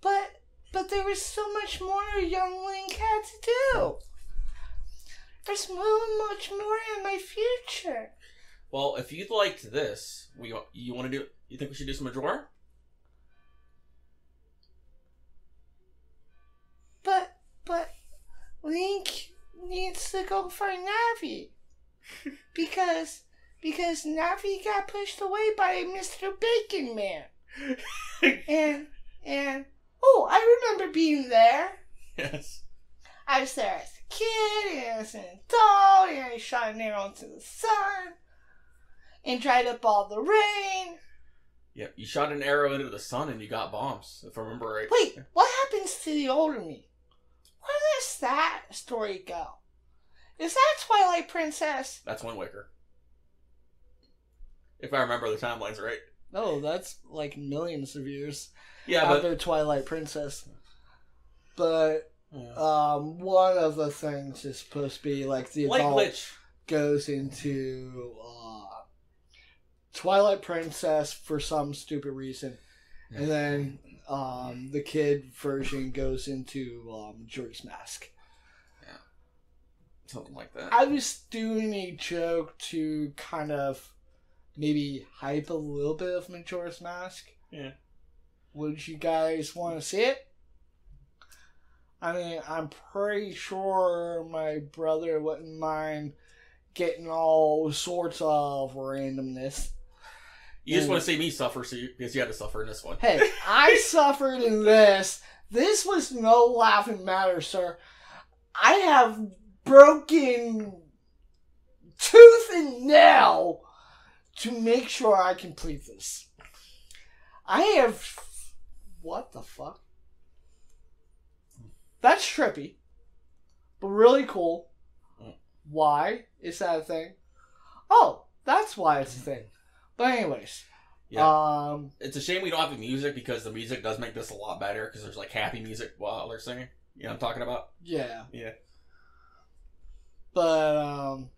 But but there was so much more young Link had to do. There's so much more in my future. Well, if you liked this, we you want to do? You think we should do some Majora? But but Link needs to go for Navi. [LAUGHS] because because Navi got pushed away by Mr. Bacon Man. [LAUGHS] and and oh, I remember being there. yes. I was there as a kid and as an adult and I shot an arrow into the sun and dried up all the rain. Yep. You shot an arrow into the sun and you got bombs. If I remember right. Wait, what happens to the older me? Where does that story go? Is that Twilight Princess? That's Wind Waker. If I remember the timelines right. No, that's like millions of years Yeah, but after Twilight Princess. But Yeah. um, one of the things is supposed to be like the adult Link. goes into uh, Twilight Princess for some stupid reason, and then um, the kid version goes into um, Majora's Mask. Yeah. Something like that. I was doing a joke to kind of maybe hype a little bit of Majora's Mask. Yeah. Would you guys want to see it? I mean, I'm pretty sure my brother wouldn't mind getting all sorts of randomness. You just want to see me suffer, so you, because you had to suffer in this one. Hey, I [LAUGHS] suffered in this. This was no laughing matter, sir. I have broken tooth and nail to make sure I complete this. I have. What the fuck? That's trippy, but really cool. Why is that a thing? Oh, that's why it's a thing. But anyways, um, It's a shame we don't have the music because the music does make this a lot better because there's like happy music while they're singing. You know what I'm talking about? yeah. Yeah. But um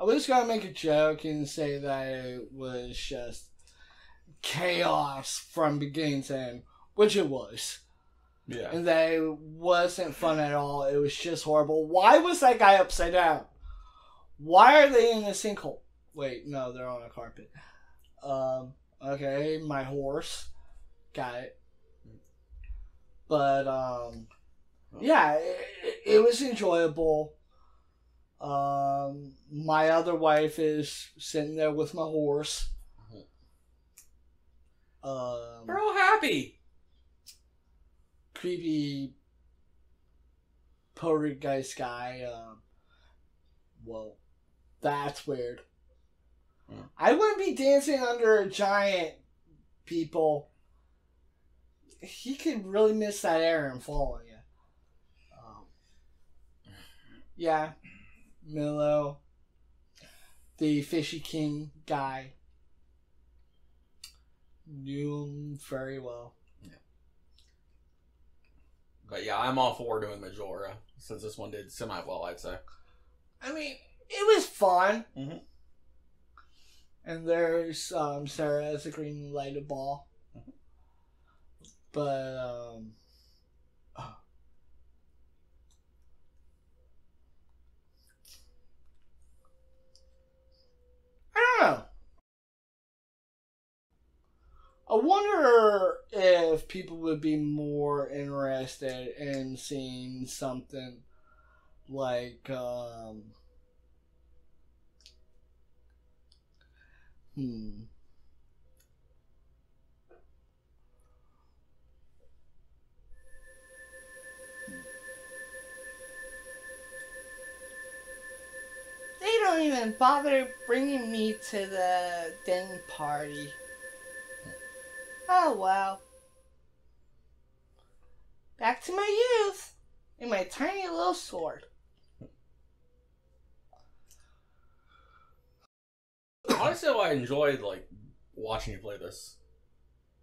I was gonna make a joke and say that it was just chaos from beginning to end, which it was. Yeah. And that it wasn't fun at all. It was just horrible. Why was that guy upside down? Why are they in a sinkhole? Wait, no, they're on a carpet. Um, okay, my horse. Got it. But um yeah, it, it was enjoyable. Um, my other wife is sitting there with my horse. Um, We're all happy. creepy poltergeist guy. Um, whoa, that's weird. Hmm. I wouldn't be dancing under a giant, people. He could really miss that air and fall on you. Um, yeah, Milo, the Fishy King guy, knew very well. Yeah. But yeah, I'm all for doing Majora since this one did semi well, I'd say. I mean, it was fun. Mhm. And there's um, Saria as a green lighted ball. But um, [SIGHS] I don't know. I wonder if people would be more interested in seeing something like um hmm They don't even bother bringing me to the den party. Oh well. Back to my youth and my tiny little sword. Honestly, I enjoyed like watching you play this,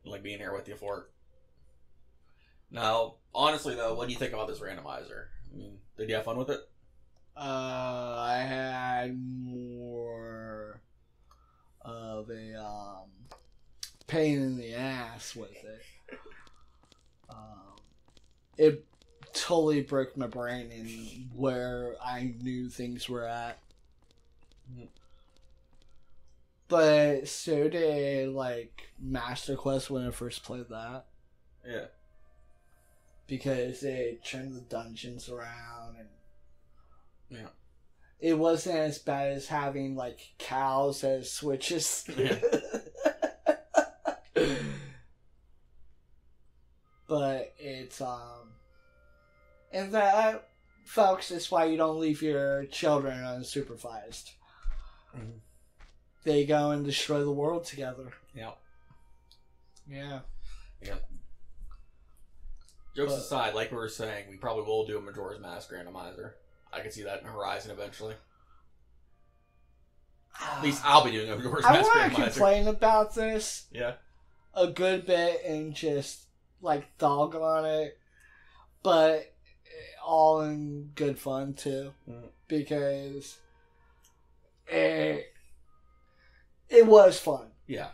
like being here with you for it. Now, honestly though, what do you think about this randomizer? I mean, did you have fun with it? Uh, I had more of a um, pain in the ass with it. Um, it totally broke my brain in where I knew things were at. But so did like Master Quest when I first played that Yeah. because they turned the dungeons around and Yeah. it wasn't as bad as having like cows as switches. [LAUGHS] but it's um and that folks is why you don't leave your children unsupervised. Mhm. They go and destroy the world together. Yeah. Yeah. Yeah. Jokes But- aside, like we were saying, we probably will do a Majora's Mask randomizer. I can see that in Horizon eventually. At least I'll be doing a Majora's I Mask want to randomizer. complain about this Yeah. a good bit and just like dog on it, but all in good fun too, Mhm. because it it was fun. Yeah.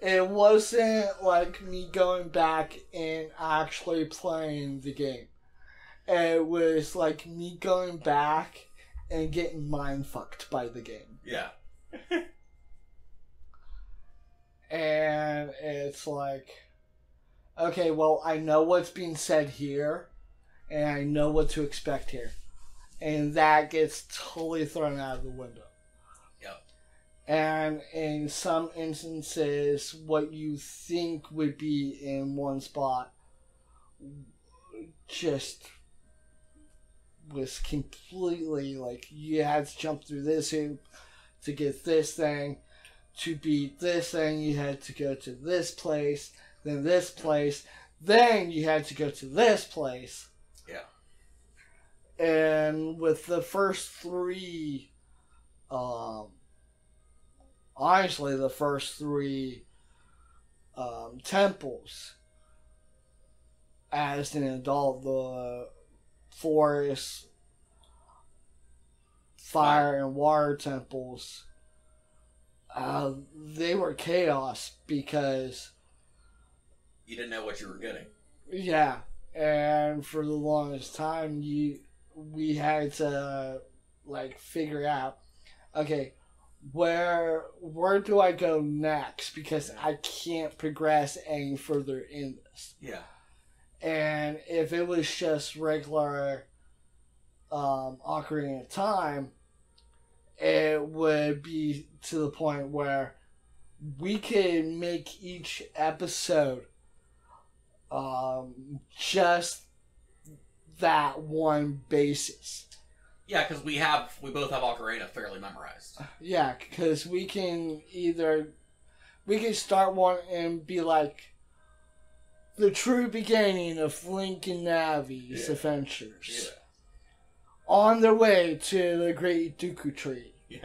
It wasn't like me going back and actually playing the game. It was like me going back and getting mind fucked by the game. Yeah. [LAUGHS] and it's like okay well i know what's being said here and i know what to expect here and that gets totally thrown out of the window Yep. and in some instances what you think would be in one spot just was completely like you had to jump through this hoop to get this thing to beat this thing, you had to go to this place, then this place, then you had to go to this place. Yeah. And with the first three, um, honestly, the first three um, temples, as an adult, the forest, fire, and water temples uh, they were chaos because You didn't know what you were getting. yeah, and for the longest time, you we had to like figure out, okay, where where do I go next because I can't progress any further in this. Yeah. And if it was just regular um, Ocarina of Time, it would be to the point where we could make each episode um, just that one basis. Yeah, because we have we both have Ocarina fairly memorized. Yeah, because we can either we can start one and be like the true beginning of Link and Navi's Yeah. adventures on their way to the Great Deku Tree. Yeah.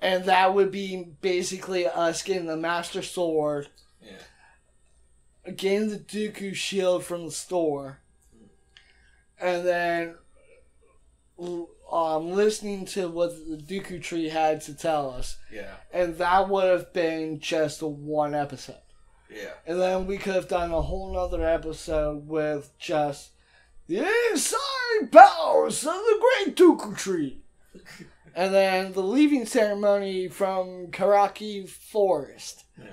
And that would be basically us getting the Master Sword, Yeah. Getting the Deku Shield from the store, and then um, listening to what the Deku Tree had to tell us. Yeah. And that would have been just one episode. Yeah. And then we could have done a whole nother episode with just the inside powers of the Great Deku Tree. [LAUGHS] and then the leaving ceremony from Kokiri Forest. Yeah.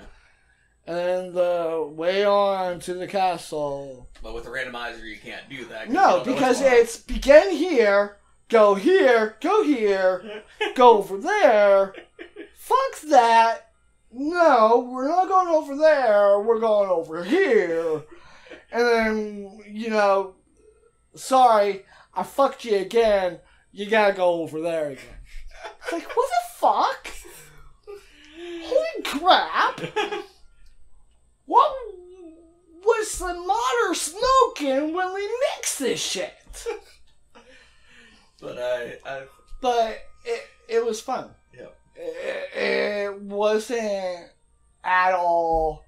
And then the way on to the castle. But with the randomizer, you can't do that. No, because it's begin here, go here, go here, go over there. Fuck that. No, we're not going over there. We're going over here. And then, you know, sorry, I fucked you again. You gotta go over there again. It's like, what the fuck? Holy crap! [LAUGHS] What was the mother smoking when we mixed this shit? [LAUGHS] But I, I But it, it was fun. yeah. it, it wasn't at all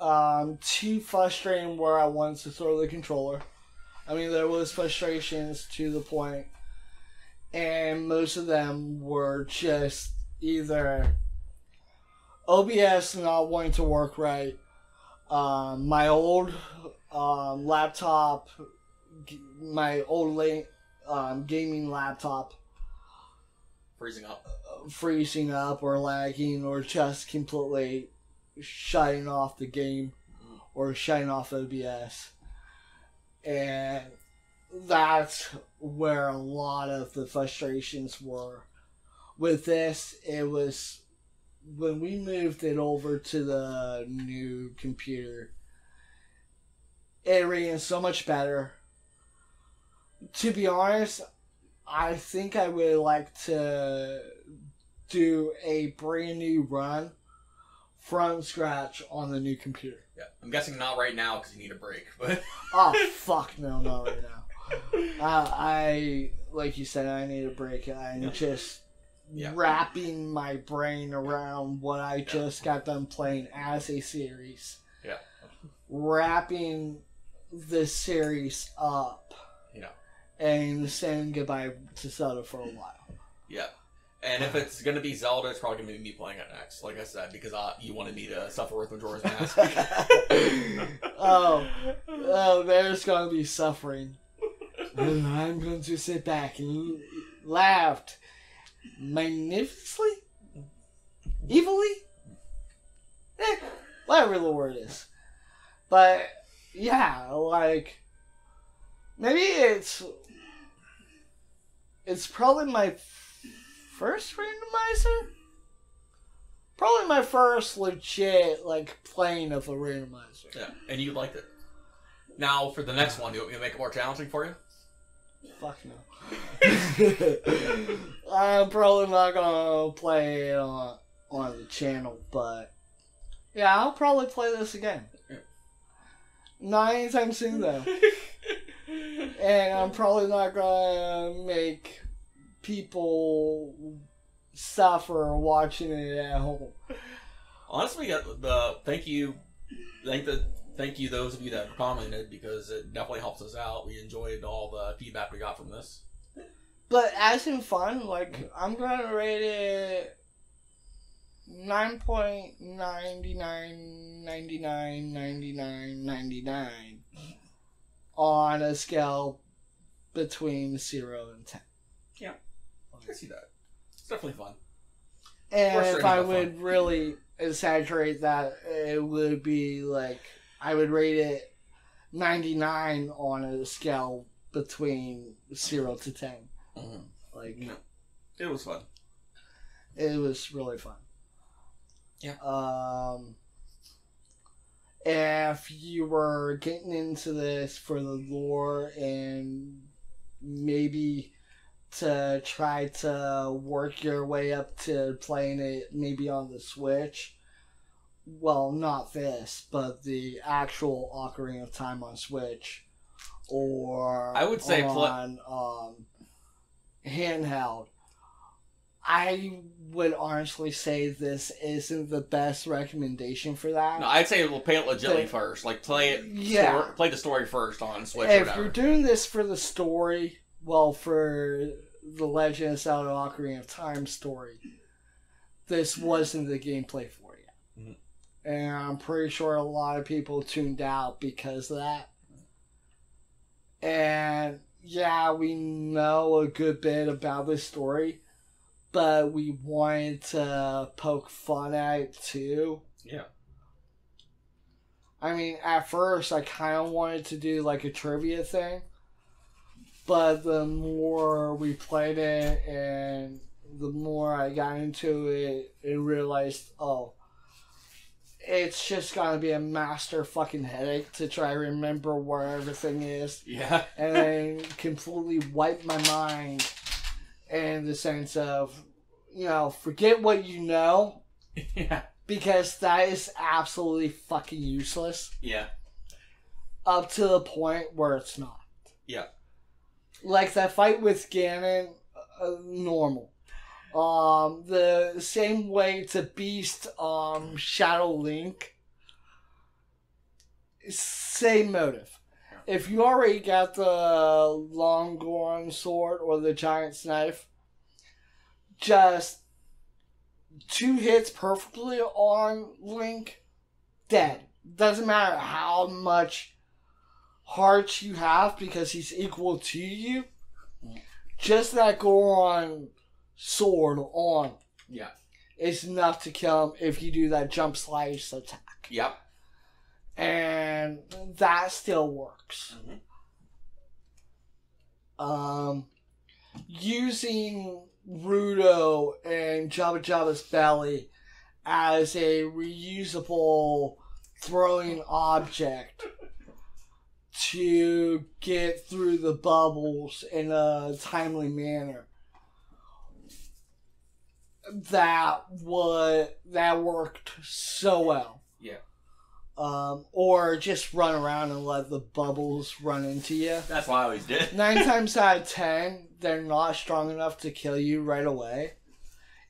um, too frustrating where I wanted to throw the controller. I mean, there was frustrations to the point, and most of them were just either OBS not wanting to work right, um, my old um, laptop, g- my old la- um, gaming laptop freezing up. freezing up or lagging or just completely shutting off the game or shutting off OBS. And that's where a lot of the frustrations were. With this, it was when we moved it over to the new computer, it ran so much better. To be honest, I think I would like to do a brand new run from scratch on the new computer. Yeah, I'm guessing not right now because you need a break, but Oh [LAUGHS] fuck no, not right now. Uh, I like you said, I need a break. I'm Yeah. just Yeah. wrapping my brain around what I just got done playing as a series. Yeah. Wrapping the series up. Yeah. And saying goodbye to Zelda for a while. yeah. And if it's gonna be Zelda, it's probably gonna be me playing it next. Like I said, because uh, you wanted me to suffer with Majora's Mask. [LAUGHS] [LAUGHS] oh, oh, there's gonna be suffering. And I'm going to sit back and laugh magnificently, evilly, eh, whatever the word is. But yeah, like maybe it's it's probably my first randomizer. Probably my first legit like playing of a randomizer. yeah, and you liked it. Now for the next one, do you want me to make it more challenging for you? Fuck no. I'm probably not gonna play it on on the channel, but yeah, I'll probably play this again. Not anytime soon though, and I'm probably not gonna make people suffer watching it at home. Honestly, uh, the thank you, thank the thank you those of you that commented because it definitely helps us out. We enjoyed all the feedback we got from this. But as in fun, like I'm gonna rate it nine point ninety nine ninety nine ninety nine ninety nine on a scale between zero and ten. Yeah, I see that. It's definitely fun. And if I to have would really exaggerate that, it would be like I would rate it ninety nine on a scale between zero to ten. Mhm. Like Yeah. It was fun. it was really fun. Yeah. Um, if you were getting into this for the lore and maybe to try to work your way up to playing it maybe on the Switch, well, not this, but the actual Ocarina of Time on Switch, or I would say pl- on um, handheld. I would honestly say this isn't the best recommendation for that. No, I'd say we'll play it legitly The- first. Like play it, Yeah. stor- play the story first on Switch if you're doing this for the story, well, for the Legend of Zelda Ocarina of Time story, this wasn't the gameplay for you. Mhm. And I'm pretty sure a lot of people tuned out because of that. And yeah, we know a good bit about this story, but we wanted to poke fun at it too. Yeah. I mean, at first, I kind of wanted to do like a trivia thing, but the more we played it and the more I got into it and realized, oh, it's just gonna be a master fucking headache to try to remember where everything is Yeah. and then completely wipe my mind in the sense of, you know, forget what you know [LAUGHS] yeah. because that is absolutely fucking useless Yeah. up to the point where it's not. Yeah. Like that fight with Ganon, uh, normal. Um, the same way to Beast, um, Shadow Link, same motive. If you already got the Longhorn sword or the Giant's knife, just two hits perfectly on Link, dead. Doesn't matter how much hearts you have because he's equal to you. Just that Goron sword on Yeah. is enough to kill him if you do that jump slice attack. Yep. And that still works. Mhm. Um, using Ruto and Jabu-Jabu's belly as a reusable throwing object to get through the bubbles in a timely manner. That would that worked so well. Yeah. um, or just run around and let the bubbles run into you. That's what I always did. [LAUGHS] Nine times out of ten, they're not strong enough to kill you right away.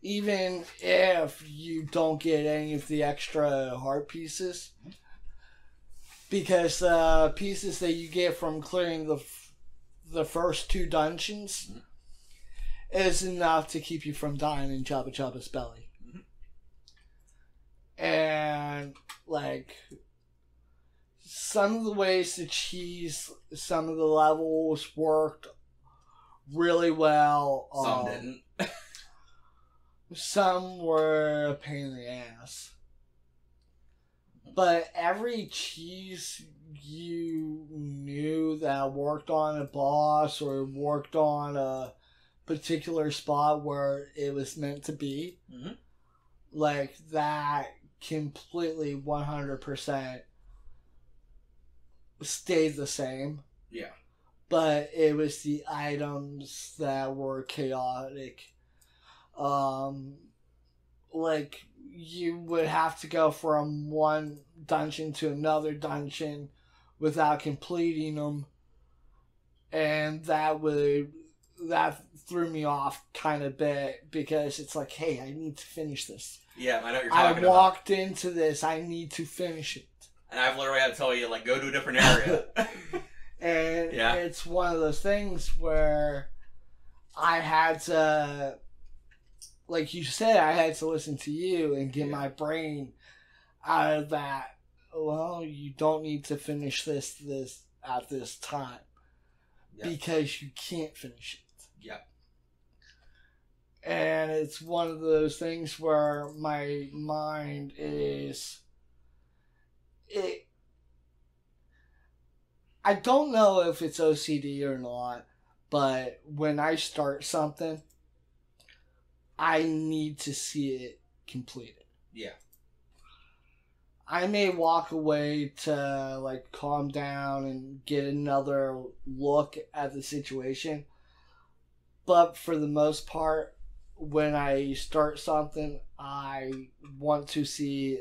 Even if you don't get any of the extra heart pieces. Because uh, pieces that you get from clearing the, f- the first two dungeons is enough to keep you from dying in Jabu-Jabu's belly. And, like, some of the ways to cheese some of the levels worked really well. Some Um, didn't. [LAUGHS] Some were a pain in the ass. But every cheese you knew that worked on a boss or worked on a particular spot where it was meant to be, Mhm. like that completely 100% stayed the same. Yeah. But it was the items that were chaotic. Um, like you would have to go from one dungeon to another dungeon without completing them, and that would that threw me off kind of bit because it's like, hey, I need to finish this. Yeah, I know what you're I talking about. walked into this. I need to finish it. And I've literally had to tell you, like, go to a different area. [LAUGHS] And Yeah. it's one of those things where I had to, like you said, I had to listen to you and get Yeah. my brain out of that. Well, you don't need to finish this this at this time Yeah. because you can't finish it. Yeah. and it's one of those things where my mind is it I don't know if it's OCD or not, but when I start something, I need to see it completed. Yeah. I may walk away to like calm down and get another look at the situation. But for the most part, when I start something, I want to see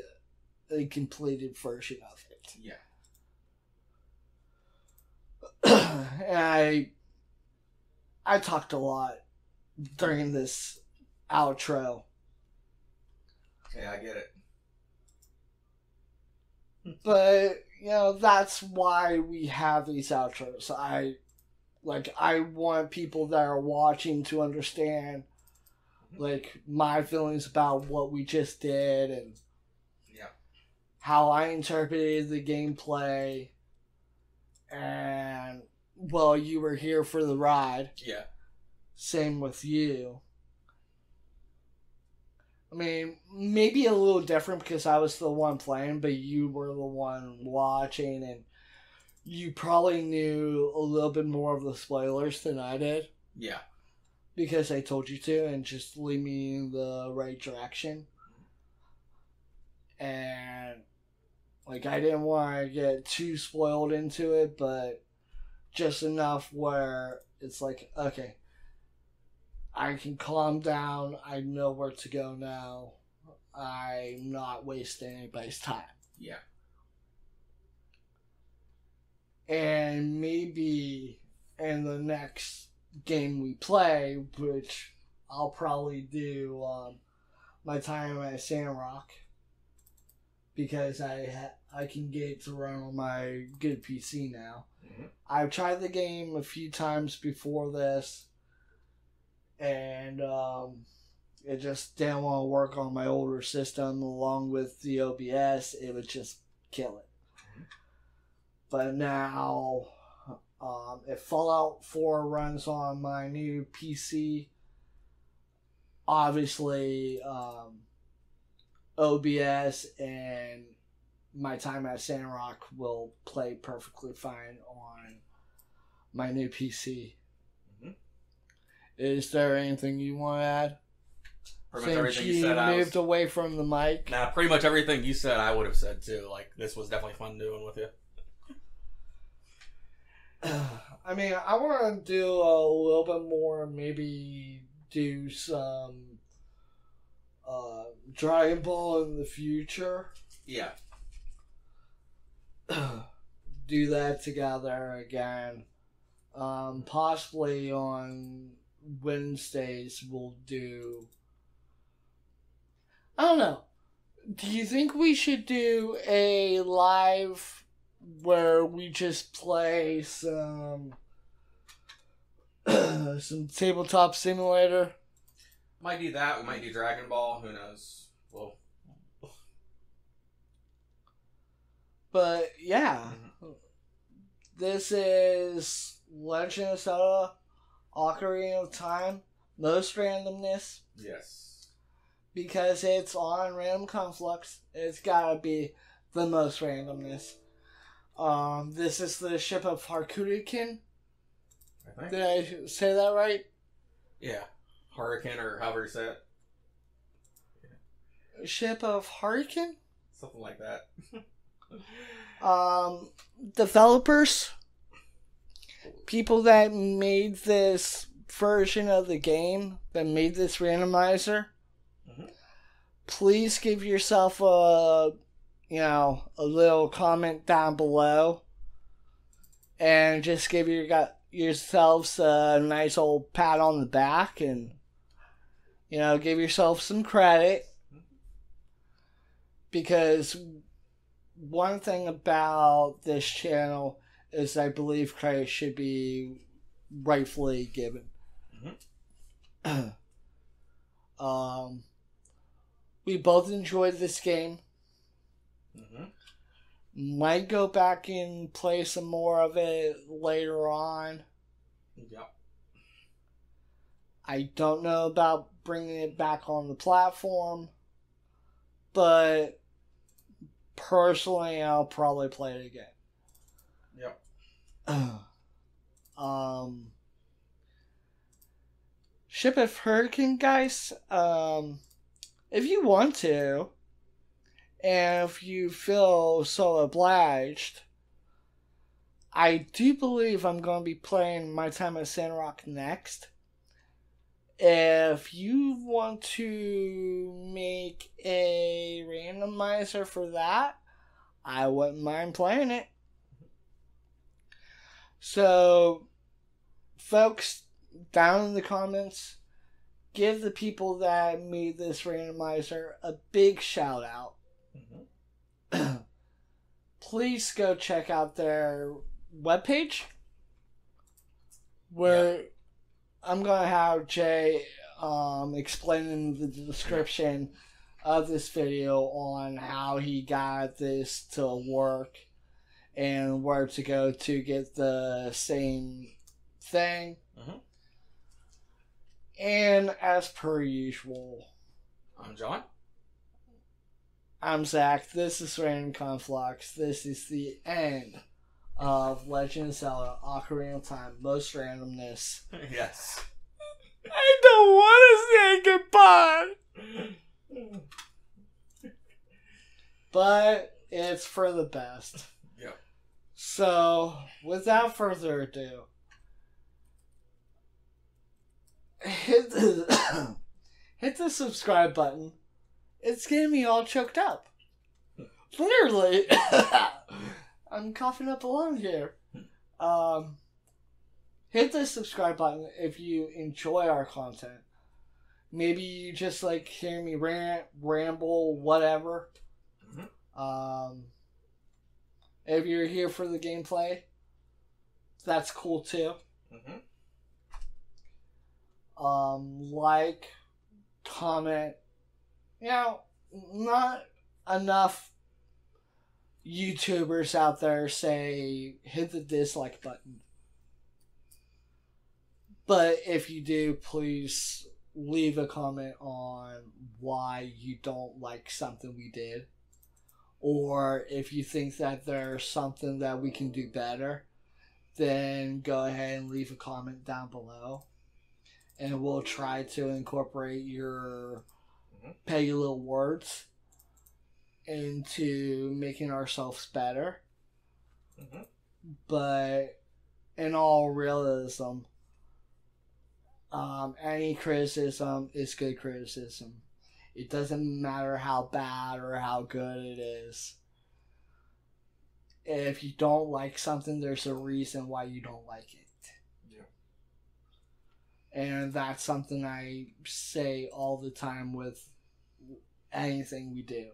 a completed version of it. Yeah. [CLEARS THROAT] and I I talked a lot during this outro. Yeah, I get it. but you know that's why we have these outros i like i want people that are watching to understand like my feelings about what we just did and Yeah. how i interpreted the gameplay and well you were here for the ride Yeah. same with you. I mean, maybe a little different because I was the one playing, but you were the one watching, and you probably knew a little bit more of the spoilers than I did Yeah. because I told you to, and just lead me in the right direction. And like, I didn't want to get too spoiled into it, but just enough where it's like, okay, I can calm down. I know where to go now. I'm not wasting anybody's time. Yeah. And maybe in the next game we play, which I'll probably do um, my time at Sandrock, because I ha- I can get it to run on my good PC now. Mhm. I've tried the game a few times before this, and um, it just didn't want to work on my older system. Along with the OBS, it would just kill it. But now, um, if Fallout 4 runs on my new PC, obviously um, OBS and my time at Sandrock will play perfectly fine on my new PC. Mhm. Is there anything you want to add? Pretty much everything you said, I was. moved away from the mic. Nah, pretty much everything you said, I would have said too. Like this was definitely fun doing with you. I mean, I want to do a little bit more. Maybe do some uh, Dragon Ball in the future. Yeah. [CLEARS THROAT] do that together again. Um, possibly on Wednesdays we'll do. I don't know. Do you think we should do a live where we just play some [CLEARS THROAT] some tabletop simulator? Might do that. We might do Dragon Ball. Who knows? Well, But yeah, mm-hmm. this is Legend of Zelda: Ocarina of Time. Most randomness yes. because it's on Random Conflux. It's gotta be the most randomness. Um, this is the ship of Harkurikin. I think. Did I say that right? Yeah. Hurricane or however you say it. Ship of Hurricane. Something like that. [LAUGHS] um, developers, people that made this version of the game, that made this randomizer, Mhm. please give yourself a, you know, a little comment down below, and just give your got yourselves a nice old pat on the back, and you know, give yourself some credit because one thing about this channel is I believe credit should be rightfully given. [CLEARS THROAT] um, we both enjoyed this game. Mm-hmm. Might go back and play some more of it later on. Yep. I don't know about bringing it back on the platform, but personally, I'll probably play it again. Yep. [CLEARS THROAT] um, Ship of Hurricane, guys. Um, if you want to, if you feel so obliged, I do believe I'm going to be playing My Time at Sandrock next. If you want to make a randomizer for that, I wouldn't mind playing it. So, folks, down in the comments, give the people that made this randomizer a big shout out. Mm-hmm. [CLEARS THROAT] Please go check out their webpage where I'm going to have Jay um, explaining the description of this video on how he got this to work and where to go to get the same thing. Mhm. And as per usual, I'm John. I'm Zach. This is Random Conflux. This is the end of Legend of Zelda Ocarina of Time. Most randomness. yes. [LAUGHS] I don't want to say goodbye, but it's for the best. Yep. So, without further ado, hit the [COUGHS] hit the subscribe button. It's getting me all choked up. Literally, [COUGHS] I'm coughing up a lung here. Um, hit the subscribe button if you enjoy our content. Maybe you just like hear me rant, ramble, whatever. Um, if you're here for the gameplay, that's cool too. Mm-hmm. Um, like, comment. You know, not enough YouTubers out there say hit the dislike button. But if you do, please leave a comment on why you don't like something we did. Or if you think that there's something that we can do better, then go ahead and leave a comment down below. And we'll try to incorporate your. Petty little words into making ourselves better. Mm-hmm. But in all realism, um, any criticism is good criticism. It doesn't matter how bad or how good it is. if you don't like something, there's a reason why you don't like it. And that's something I say all the time with anything we do.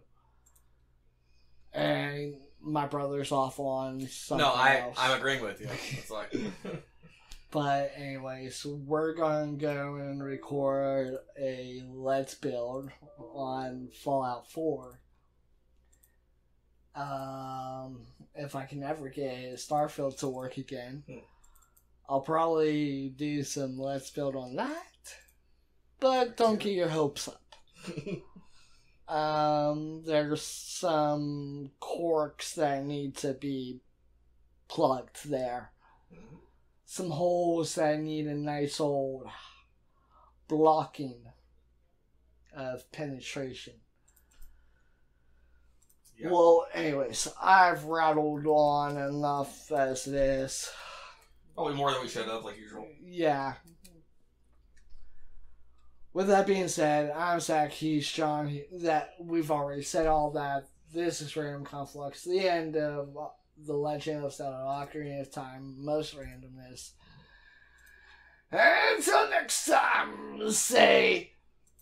And my brother's off on something no, I else. I'm agreeing with you. [LAUGHS] It's like But anyways, we're going to go and record a Let's Build on Fallout 4. Um, if I can ever get Starfield to work again, Hmm. I'll probably do some Let's Build on that. But don't get your hopes up. [LAUGHS] Um, there's some corks that need to be plugged there some holes that need a nice old blocking of penetration. Yeah. Well, anyways, I've rattled on enough as it is. Probably more than we should have, like usual. Yeah. With that being said, I'm Zach. He's John. He- That we've already said all that. This is Random Conflux. The end of uh, the Legend of Zelda: Ocarina of Time. Most randomness. Until next time, say,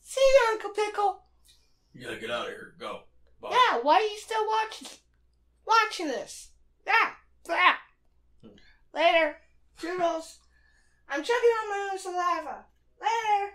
see you, Uncle Pickle. You gotta get out of here. Go. Bye. Yeah, why are you still watching watching this? Yeah, yeah. Later. Toodles. I'm chugging on my own saliva. Later.